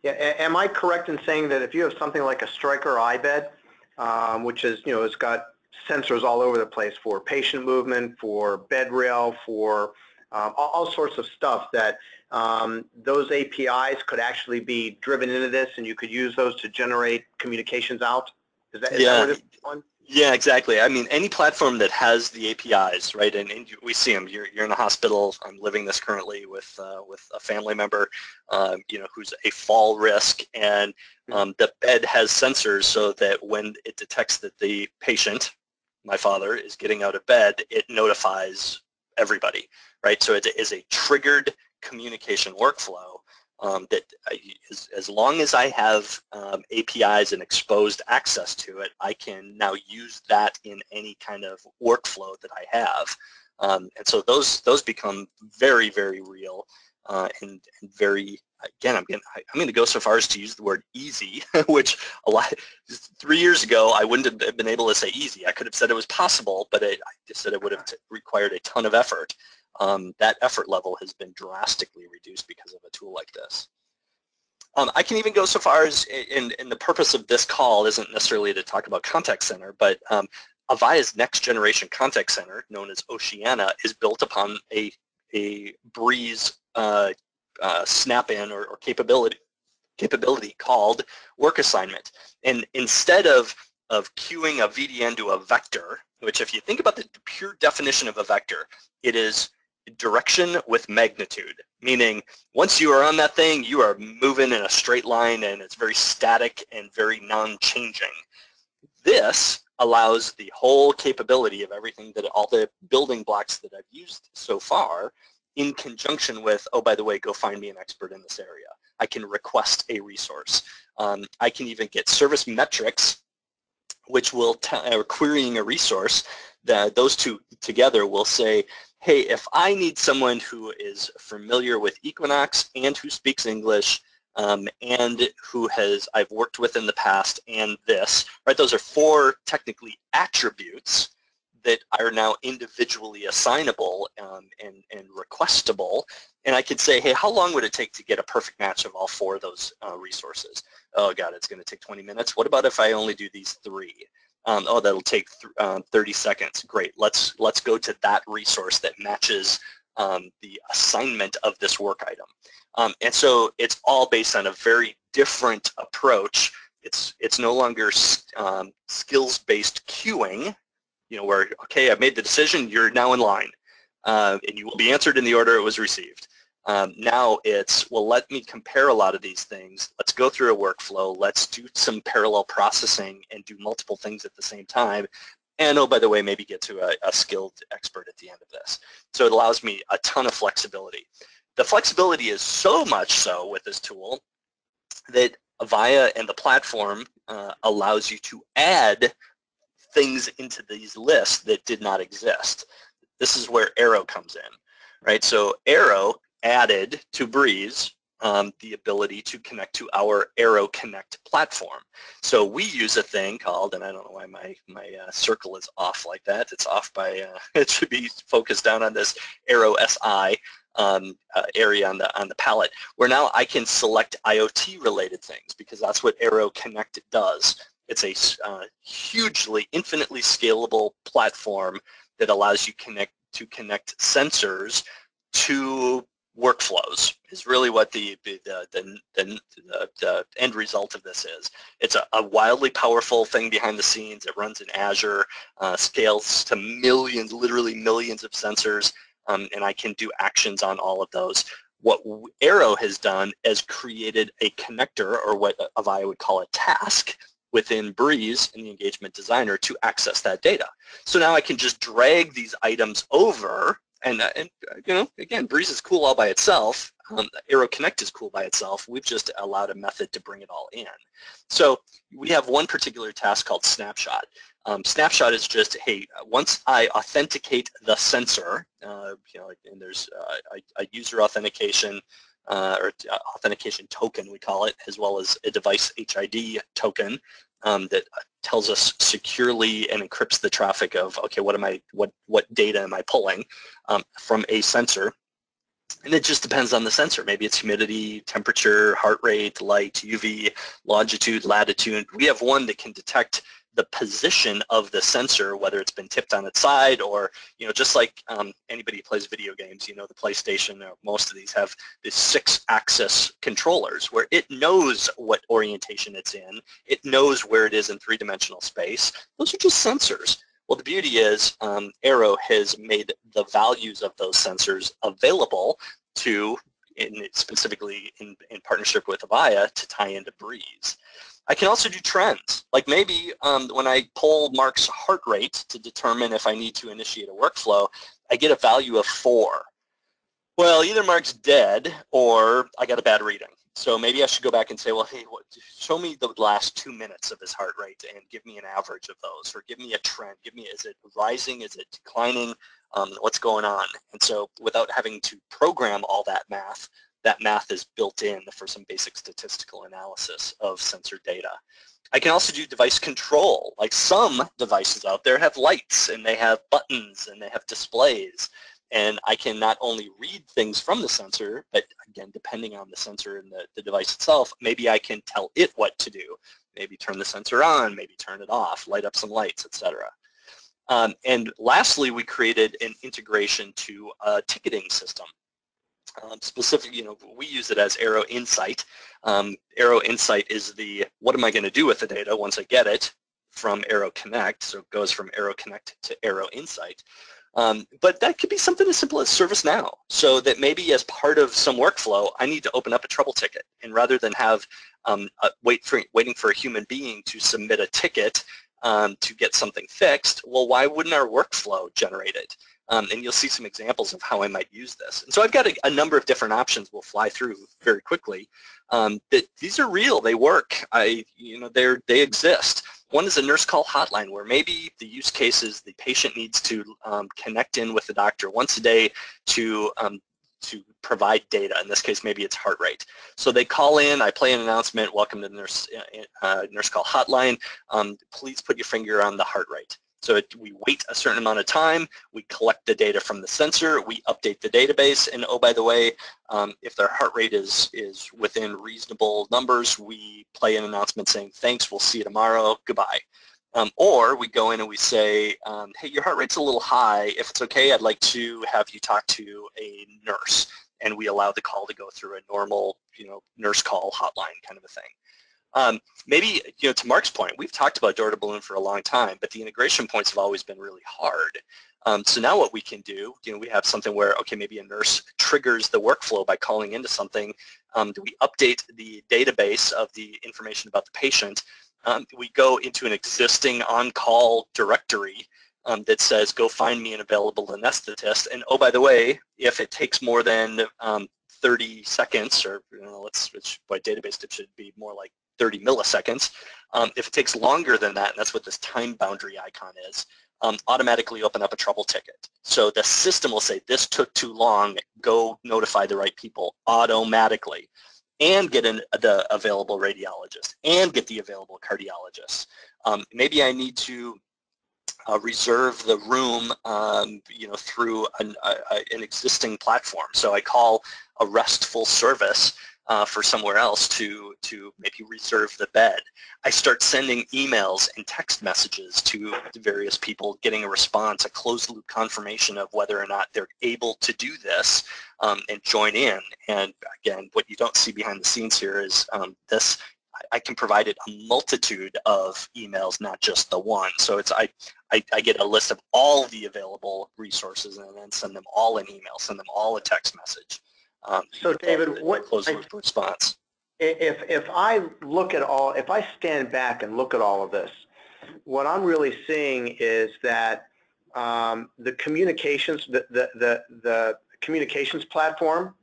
Yeah, am I correct in saying that if you have something like a Stryker iBed, um, which is, you know, it's got sensors all over the place for patient movement, for bed rail, for um, all, all, sorts of stuff that um, those APIs could actually be driven into this and you could use those to generate communications out? Is that, is yeah. that what one? Yeah, exactly. I mean, any platform that has the APIs, right? And, and we see them. You're, you're in a hospital. I'm living this currently with uh, with a family member, um, you know, who's a fall risk, and hmm. um, the bed has sensors so that when it detects that the patient, my father, is getting out of bed, it notifies everybody, right? So it is a triggered communication workflow um, that I, as, as, long as I have um, APIs and exposed access to it, I can now use that in any kind of workflow that I have. Um, and so those those become very, very real uh, and, and, very, again, I'm going I'm going to go so far as to use the word easy, which a lot, three years ago, I wouldn't have been able to say easy. I could have said it was possible, but it, I just said it would have required a ton of effort um, that effort level has been drastically reduced because of a tool like this. Um, I can even go so far as, in, in the purpose of this call isn't necessarily to talk about contact center, but um, Avaya's next generation contact center, known as Oceana, is built upon a, a Breeze uh, uh, snap-in or, or capability capability called work assignment. And instead of, of queuing a VDN to a vector, which if you think about the pure definition of a vector, it is direction with magnitude, meaning once you are on that thing, you are moving in a straight line and it's very static and very non-changing. This allows the whole capability of everything that all the building blocks that I've used so far in conjunction with, oh, by the way, go find me an expert in this area. I can request a resource. Um, I can even get service metrics, which will, or querying a resource, that those two together will say, hey, if I need someone who is familiar with Equinox and who speaks English um, and who has I've worked with in the past and this, right? Those are four technically attributes that are now individually assignable um, and, and requestable. And I could say, hey, how long would it take to get a perfect match of all four of those uh, resources? Oh God, it's going to take 20 minutes. What about if I only do these three? Um, oh, that'll take th um, 30 seconds. Great. Let's let's go to that resource that matches um, the assignment of this work item. Um, and so it's all based on a very different approach. It's it's no longer um, skills-based queuing, you know, where okay, I've made the decision. You're now in line, uh, and you will be answered in the order it was received. Um, now it's, well, let me compare a lot of these things. Let's go through a workflow. Let's do some parallel processing and do multiple things at the same time. And oh, by the way, maybe get to a, a skilled expert at the end of this. So it allows me a ton of flexibility. The flexibility is so much so with this tool that Avaya and the platform uh, allows you to add things into these lists that did not exist. This is where Arrow comes in, right? So Arrow added to Breeze um, the ability to connect to our Arrow Connect platform. So we use a thing called, and I don't know why my, my uh, circle is off like that. It's off by, uh, it should be focused down on this Arrow SI um, uh, area on the, on the palette, where now I can select IoT related things because that's what Arrow Connect does. It's a uh, hugely, infinitely scalable platform that allows you connect to connect sensors to workflows is really what the the, the, the, the, end result of this is. It's a, a, wildly powerful thing behind the scenes. It runs in Azure, uh, scales to millions, literally millions of sensors, um, and I can do actions on all of those. What Arrow has done is created a connector, or what Avaya would call a task, within Breeze in the Engagement Designer to access that data. So now I can just drag these items over and, uh, and uh, you know, again, Breeze is cool all by itself. Um, Arrow Connect is cool by itself. We've just allowed a method to bring it all in. So we have one particular task called Snapshot. Um, snapshot is just, hey, once I authenticate the sensor, uh, you know, and there's uh, a, a, user authentication uh, or uh, authentication token, we call it, as well as a device HID token um, that tells us securely and encrypts the traffic of okay what am I what what data am I pulling um, from a sensor. And it just depends on the sensor. Maybe it's humidity temperature heart rate light UV longitude latitude. We have one that can detect the position of the sensor, whether it's been tipped on its side or, you know, just like um, anybody who plays video games, you know, the PlayStation or most of these have these six-axis controllers where it knows what orientation it's in. It knows where it is in three-dimensional space. Those are just sensors. Well, the beauty is um, Arrow has made the values of those sensors available to, in, specifically in, in partnership with Avaya, to tie into Breeze. I can also do trends. Like maybe um, when I pull Mark's heart rate to determine if I need to initiate a workflow, I get a value of four. Well, either Mark's dead or I got a bad reading. So maybe I should go back and say, well, hey, what, show me the last two minutes of his heart rate and give me an average of those, or give me a trend. Give me, is it rising? Is it declining? Um, what's going on? And so without having to program all that math, that math is built in for some basic statistical analysis of sensor data. I can also do device control. Like some devices out there have lights and they have buttons and they have displays. And I can not only read things from the sensor, but again, depending on the sensor and the, the device itself, maybe I can tell it what to do. Maybe turn the sensor on, maybe turn it off, light up some lights, etc. Um, and lastly, we created an integration to a ticketing system. Um, specific, you know, we use it as Arrow Insight. Um, Arrow Insight is the, what am I going to do with the data once I get it from Arrow Connect, so it goes from Arrow Connect to Arrow Insight. Um, but that could be something as simple as ServiceNow, so that maybe as part of some workflow, I need to open up a trouble ticket, and rather than have um, wait for, waiting for a human being to submit a ticket um, to get something fixed, well, why wouldn't our workflow generate it? Um, and you'll see some examples of how I might use this. And so I've got a, a number of different options we'll fly through very quickly. Um, that these are real, they work, I, you know, they're, they exist. One is a nurse call hotline where maybe the use case is the patient needs to um, connect in with the doctor once a day to um, to provide data. In this case, maybe it's heart rate. So they call in, I play an announcement, welcome to the nurse, uh, uh nurse call hotline. Um, please put your finger on the heart rate. So it, we wait a certain amount of time, we collect the data from the sensor, we update the database, and oh, by the way, um, if their heart rate is, is within reasonable numbers, we play an announcement saying, thanks, we'll see you tomorrow, goodbye. Um, or we go in and we say, um, hey, your heart rate's a little high. If it's okay, I'd like to have you talk to a nurse. And we allow the call to go through a normal, you know, nurse call hotline kind of a thing. Um, maybe, you know, to Mark's point, we've talked about door to balloon for a long time, but the integration points have always been really hard. Um, so now what we can do, you know, we have something where, okay, maybe a nurse triggers the workflow by calling into something. Um, do we update the database of the information about the patient? Um, we go into an existing on-call directory um, that says, go find me an available anesthetist. And oh, by the way, if it takes more than um, 30 seconds, or you know, let's, which by database it should be more like 30 milliseconds. Um, if it takes longer than that, and that's what this time boundary icon is, um, automatically open up a trouble ticket. So the system will say, this took too long, go notify the right people automatically and get an, the available radiologist and get the available cardiologist. Um, maybe I need to uh, reserve the room, um, you know, through an, a, an existing platform. So I call a RESTful service uh, for somewhere else to, to maybe reserve the bed. I start sending emails and text messages to various people, getting a response, a closed loop confirmation of whether or not they're able to do this um, and join in. And again, what you don't see behind the scenes here is um, this I can provide it a multitude of emails, not just the one. So it's I, I, I, get a list of all the available resources and then send them all an email, send them all a text message. Um, so David, what closed loop response? If if I look at all, if I stand back and look at all of this, what I'm really seeing is that um, the communications, the the the, the communications platform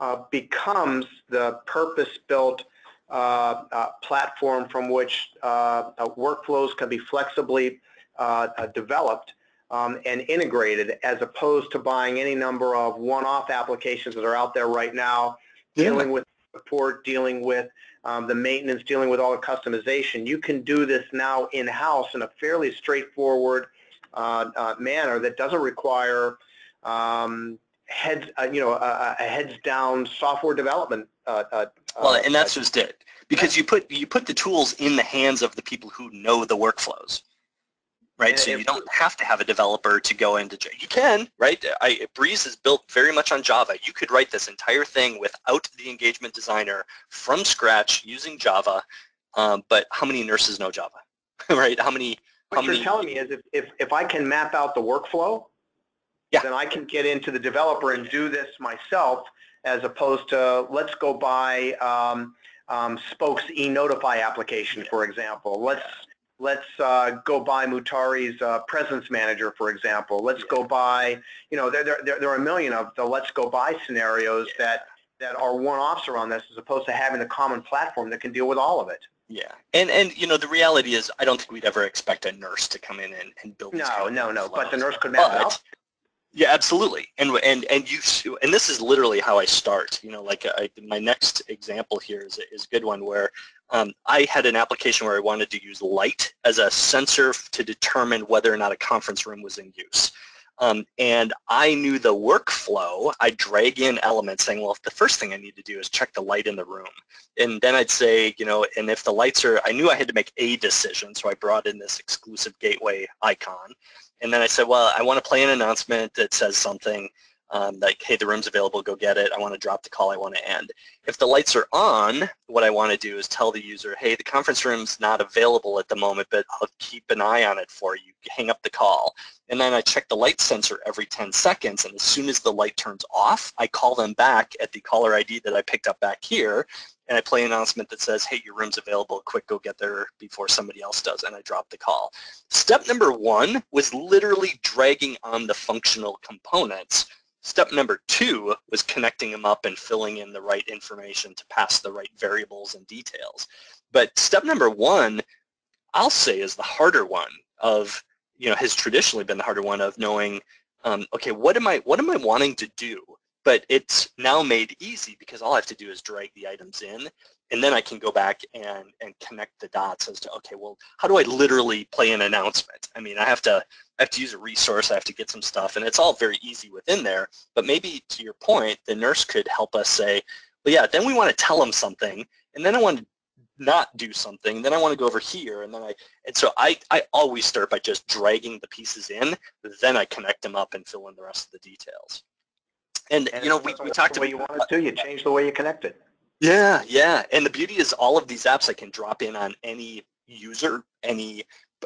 uh, becomes the purpose-built uh, uh, platform from which uh, uh, workflows can be flexibly uh, developed um, and integrated as opposed to buying any number of one-off applications that are out there right now, yeah. dealing with support, dealing with um, the maintenance, dealing with all the customization. You can do this now in-house in a fairly straightforward uh, uh, manner that doesn't require um, heads, uh, you know, a, a heads down software development. Uh, uh, Well, uh, and that's just it. Because you put you put the tools in the hands of the people who know the workflows, right? And So you don't have to have a developer to go into. J- You can, right? I, Breeze is built very much on Java. You could write this entire thing without the engagement designer from scratch using Java. Um, but how many nurses know Java, right? How many? How What you're many? telling me is if, if, if I can map out the workflow, Yeah. then I can get into the developer and do this myself as opposed to let's go buy um, um, Spok's e-notify application, for example. Let's let's uh, go buy Mutare's uh, presence manager, for example. Let's go buy, you know, there, there, there are a million of the let's go buy scenarios that, that are one-offs around this as opposed to having a common platform that can deal with all of it. Yeah, and and you know the reality is I don't think we'd ever expect a nurse to come in and, and build. No, kind of no, no, but the nurse could map it But- Yeah, absolutely. And and and you and this is literally how I start. You know, like I, my next example here is a, is a good one where um, I had an application where I wanted to use light as a sensor to determine whether or not a conference room was in use. Um, and I knew the workflow. I drag in elements saying, well, if the first thing I need to do is check the light in the room. And then I'd say, you know, and if the lights are, I knew I had to make a decision, so I brought in this exclusive gateway icon. And then I said, well, I want to play an announcement that says something um, like, hey, the room's available, go get it. I want to drop the call, I want to end. If the lights are on, what I want to do is tell the user, hey, the conference room's not available at the moment, but I'll keep an eye on it for you. Hang up the call. And then I check the light sensor every 10 seconds, and as soon as the light turns off, I call them back at the caller ID that I picked up back here, and I play an announcement that says, hey, your room's available, quick, go get there before somebody else does, and I drop the call. Step number one was literally dragging on the functional components. Step number two was connecting them up and filling in the right information to pass the right variables and details. But step number one, I'll say is the harder one of, you know, has traditionally been the harder one of knowing, um, okay, what am I, what am I wanting to do? But it's now made easy because all I have to do is drag the items in and then I can go back and, and connect the dots as to, okay, well, how do I literally play an announcement? I mean, I have to, I have to use a resource, I have to get some stuff, and it's all very easy within there. But maybe to your point, the nurse could help us say, well, yeah, then we want to tell them something, and then I want to not do something, then I want to go over here, and then I, and so I, I always start by just dragging the pieces in, then I connect them up and fill in the rest of the details. And, And you know, we, we talked about you want it to, you uh, change the way you connect it. Yeah, yeah. And the beauty is all of these apps I can drop in on any user, any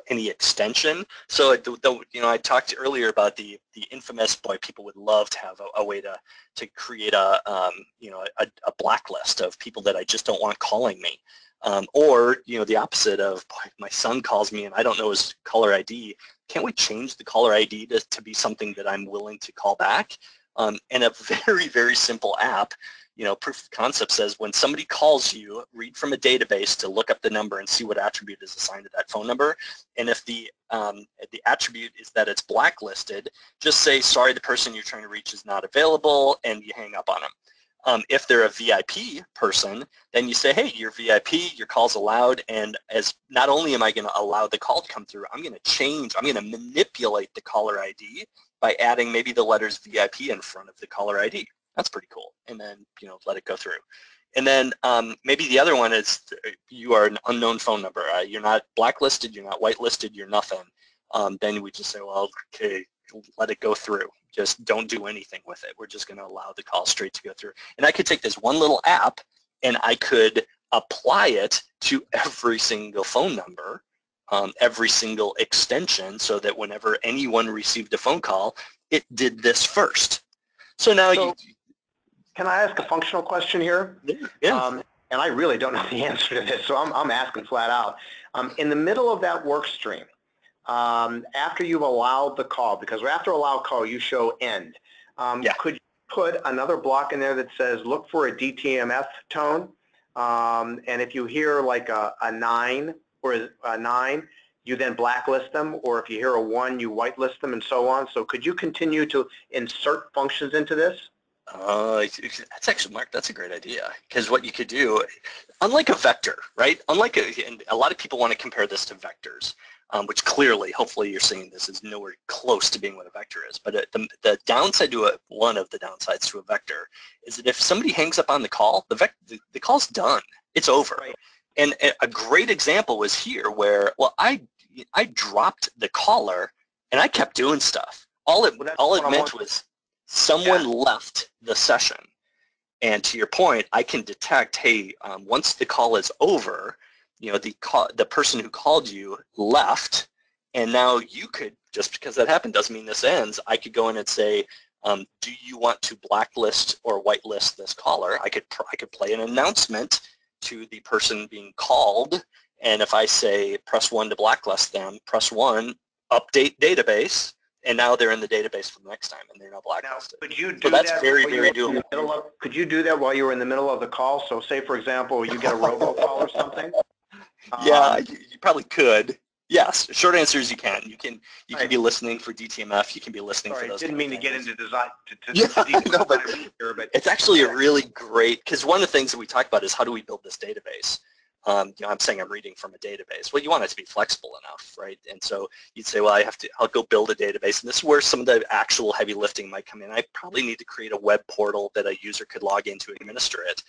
any extension. So the, you know, I talked earlier about the the infamous boy. People would love to have a, a way to to create a um, you know a, a blacklist of people that I just don't want calling me. Um, or you know the opposite of boy, my son calls me and I don't know his caller ID. Can't we change the caller ID to, to be something that I'm willing to call back? Um, and a very very simple app you know, proof of concept says when somebody calls you, read from a database to look up the number and see what attribute is assigned to that phone number. And if the um, the attribute is that it's blacklisted, just say, sorry, the person you're trying to reach is not available, and you hang up on them. Um, if they're a VIP person, then you say, hey, you're VIP, your call's allowed, and as not only am I going to allow the call to come through, I'm going to change, I'm going to manipulate the caller ID by adding maybe the letters VIP in front of the caller ID. That's pretty cool. And then, you know, let it go through. And then um, maybe the other one is you are an unknown phone number. Uh, you're not blacklisted, you're not whitelisted, you're nothing. Um, then we just say, well, okay, let it go through. Just don't do anything with it. We're just going to allow the call straight to go through. And I could take this one little app and I could apply it to every single phone number, um, every single extension, so that whenever anyone received a phone call, it did this first. So now So- you, Can I ask a functional question here? yeah, Um, and I really don't know the answer to this, so I'm, I'm asking flat out. Um, in the middle of that work stream, um, after you've allowed the call, because after allow call, you show end. Um, Yeah. Could you put another block in there that says look for a DTMF tone? Um, and if you hear like a, a nine or a, a nine, you then blacklist them, or if you hear a one, you whitelist them, and so on. So could you continue to insert functions into this? Uh, that's actually, Mark, that's a great idea. Because what you could do, unlike a vector, right? Unlike a, and a lot of people want to compare this to vectors. um, which clearly, hopefully you're seeing this is nowhere close to being what a vector is. But uh, the, the downside to a, one of the downsides to a vector is that if somebody hangs up on the call, the, vec the, the call's done. It's over. Right. And a great example was here where, well, I, I dropped the caller and I kept doing stuff. All it, Well, all it meant was someone left the session. And to your point, I can detect, hey, um, once the call is over, you know, the call, the person who called you left, and now you could, just because that happened doesn't mean this ends, I could go in and say, um, do you want to blacklist or whitelist this caller? I could, I could play an announcement to the person being called, and if I say press one to blacklist them, press one, update database, and now they're in the database for the next time, and they're now Now, blacklisted. could you So do that's that? very, while you very were in the doable. middle of- Could you do that while you were in the middle of the call? So say, for example, you get a robocall or something? Yeah, Um, you, you probably could. Yes, short answer is you can. You can you can Right. be listening for DTMF. You can be listening Sorry, for those. didn't kind mean of to get things. into design, to, to. Yeah, to know, but here, but It's actually a really great because one of the things that we talk about is how do we build this database. Um, you know, I'm saying I'm reading from a database. Well, you want it to be flexible enough, right? And so you'd say, well, I have to, I'll go build a database, and this is where some of the actual heavy lifting might come in. I probably need to create a web portal that a user could log in to administer it.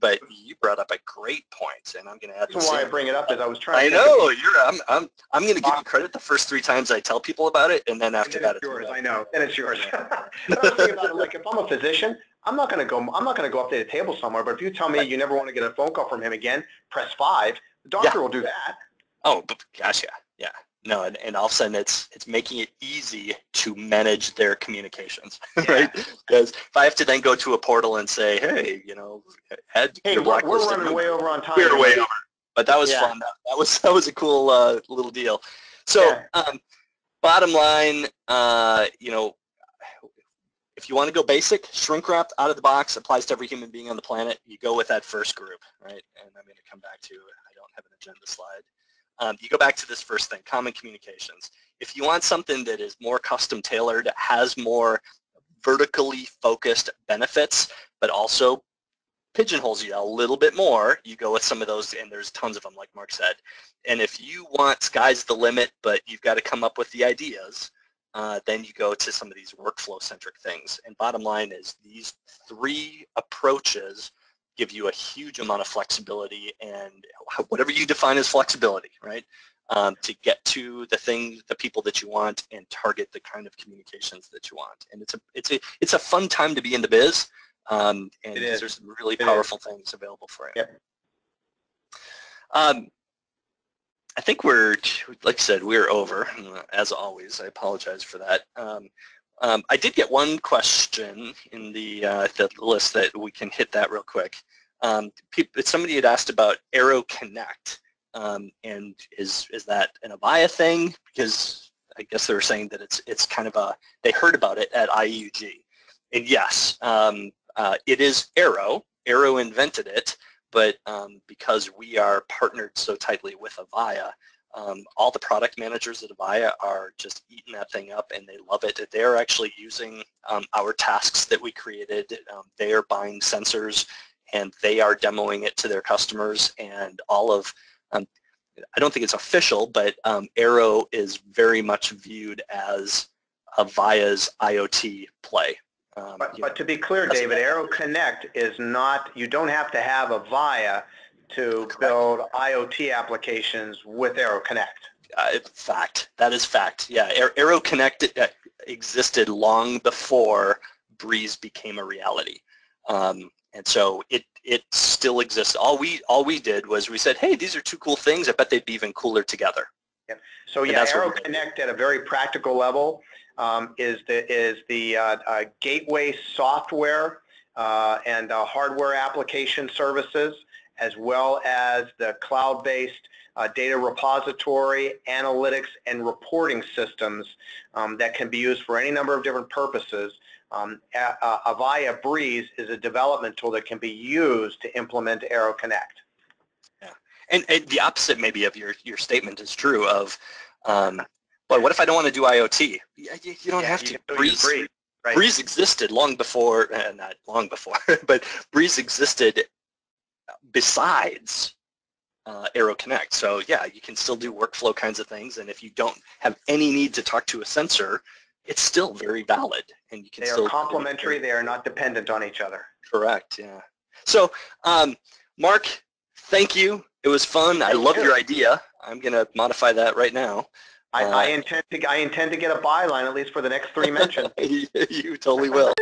But you brought up a great point, and I'm going to add why I bring it up is I was trying I to. know you're. I'm. I'm. I'm going to give you credit the first three times I tell people about it, and then after And that, it's it's yours, yours. I know, and it's yours. But I was about it, like, if I'm a physician, I'm not gonna go, I'm not gonna go update a table somewhere, but if you tell me you never want to get a phone call from him again, press five, the doctor will do that. Oh, but gosh, yeah, yeah. No, and, and all of a sudden, it's it's making it easy to manage their communications, Yeah. right? Because if I have to then go to a portal and say, hey, you know, Ed, Hey, we're, we're running way over on time. We're way over. But that was Yeah. fun. That, that was that was a cool uh, little deal. So, Yeah. um, bottom line, uh, you know, if you want to go basic, shrink wrapped out of the box applies to every human being on the planet. You go with that first group, right? And I'm going to come back to. I don't have an agenda slide. Um, you go back to this first thing, common communications. If you want something that is more custom tailored, has more vertically focused benefits, but also pigeonholes you a little bit more, you go with some of those, and there's tons of them, like Mark said. And if you want sky's the limit, but you've got to come up with the ideas, uh, then you go to some of these workflow-centric things. And bottom line is these three approaches give you a huge amount of flexibility and whatever you define as flexibility, right? Um, to get to the thing, the people that you want, and target the kind of communications that you want. And it's a it's a it's a fun time to be in the biz, um, and It is. there's some really It is. powerful things available for you. Yep. Um, I think we're, like I said, we're over, as always. I apologize for that. Um, I did get one question in the, uh, the list that we can hit that real quick. Um, somebody had asked about Arrow Connect, um, and is is that an Avaya thing? Because I guess they were saying that it's it's kind of a they heard about it at IUG, and yes, um, uh, it is Arrow. Arrow invented it, but um, because we are partnered so tightly with Avaya, um, all the product managers at Avaya are just eating that thing up and they love it. They're actually using um, our tasks that we created. Um, they are buying sensors and they are demoing it to their customers and all of, um, I don't think it's official, but um, Arrow is very much viewed as Avaya's IoT play. Um, But, but to be clear, David. Arrow Connect is not, you don't have to have Avaya to build IoT applications with Arrow Connect. Uh, fact. That is fact. Yeah, Aer- Arrow Connect uh, existed long before Breeze became a reality, um, and so it it still exists. All we all we did was we said, hey, these are two cool things. I bet they'd be even cooler together. So And yeah, that's what Arrow we did. Connect at a very practical level um, is the is the uh, uh, gateway software uh, and uh, hardware application services, as well as the cloud-based uh, data repository, analytics, and reporting systems um, that can be used for any number of different purposes. Um, uh, Avaya Breeze is a development tool that can be used to implement Arrow Connect. And, and the opposite maybe of your your statement is true. Of, um, boy, what if I don't want to do IoT? You, you don't Yeah, have you to. use Breeze, right? Breeze existed long before, uh, not long before, but Breeze existed besides uh, Arrow Connect. So yeah, you can still do workflow kinds of things, and if you don't have any need to talk to a sensor, it's still very valid, and you can They still are complementary, they are not dependent on each other. Correct. Yeah. So, um, Mark, thank you. It was fun. I love you. your idea. I'm gonna modify that right now. I, Uh, I intend to, I intend to get a byline at least for the next three mentioned. you totally will.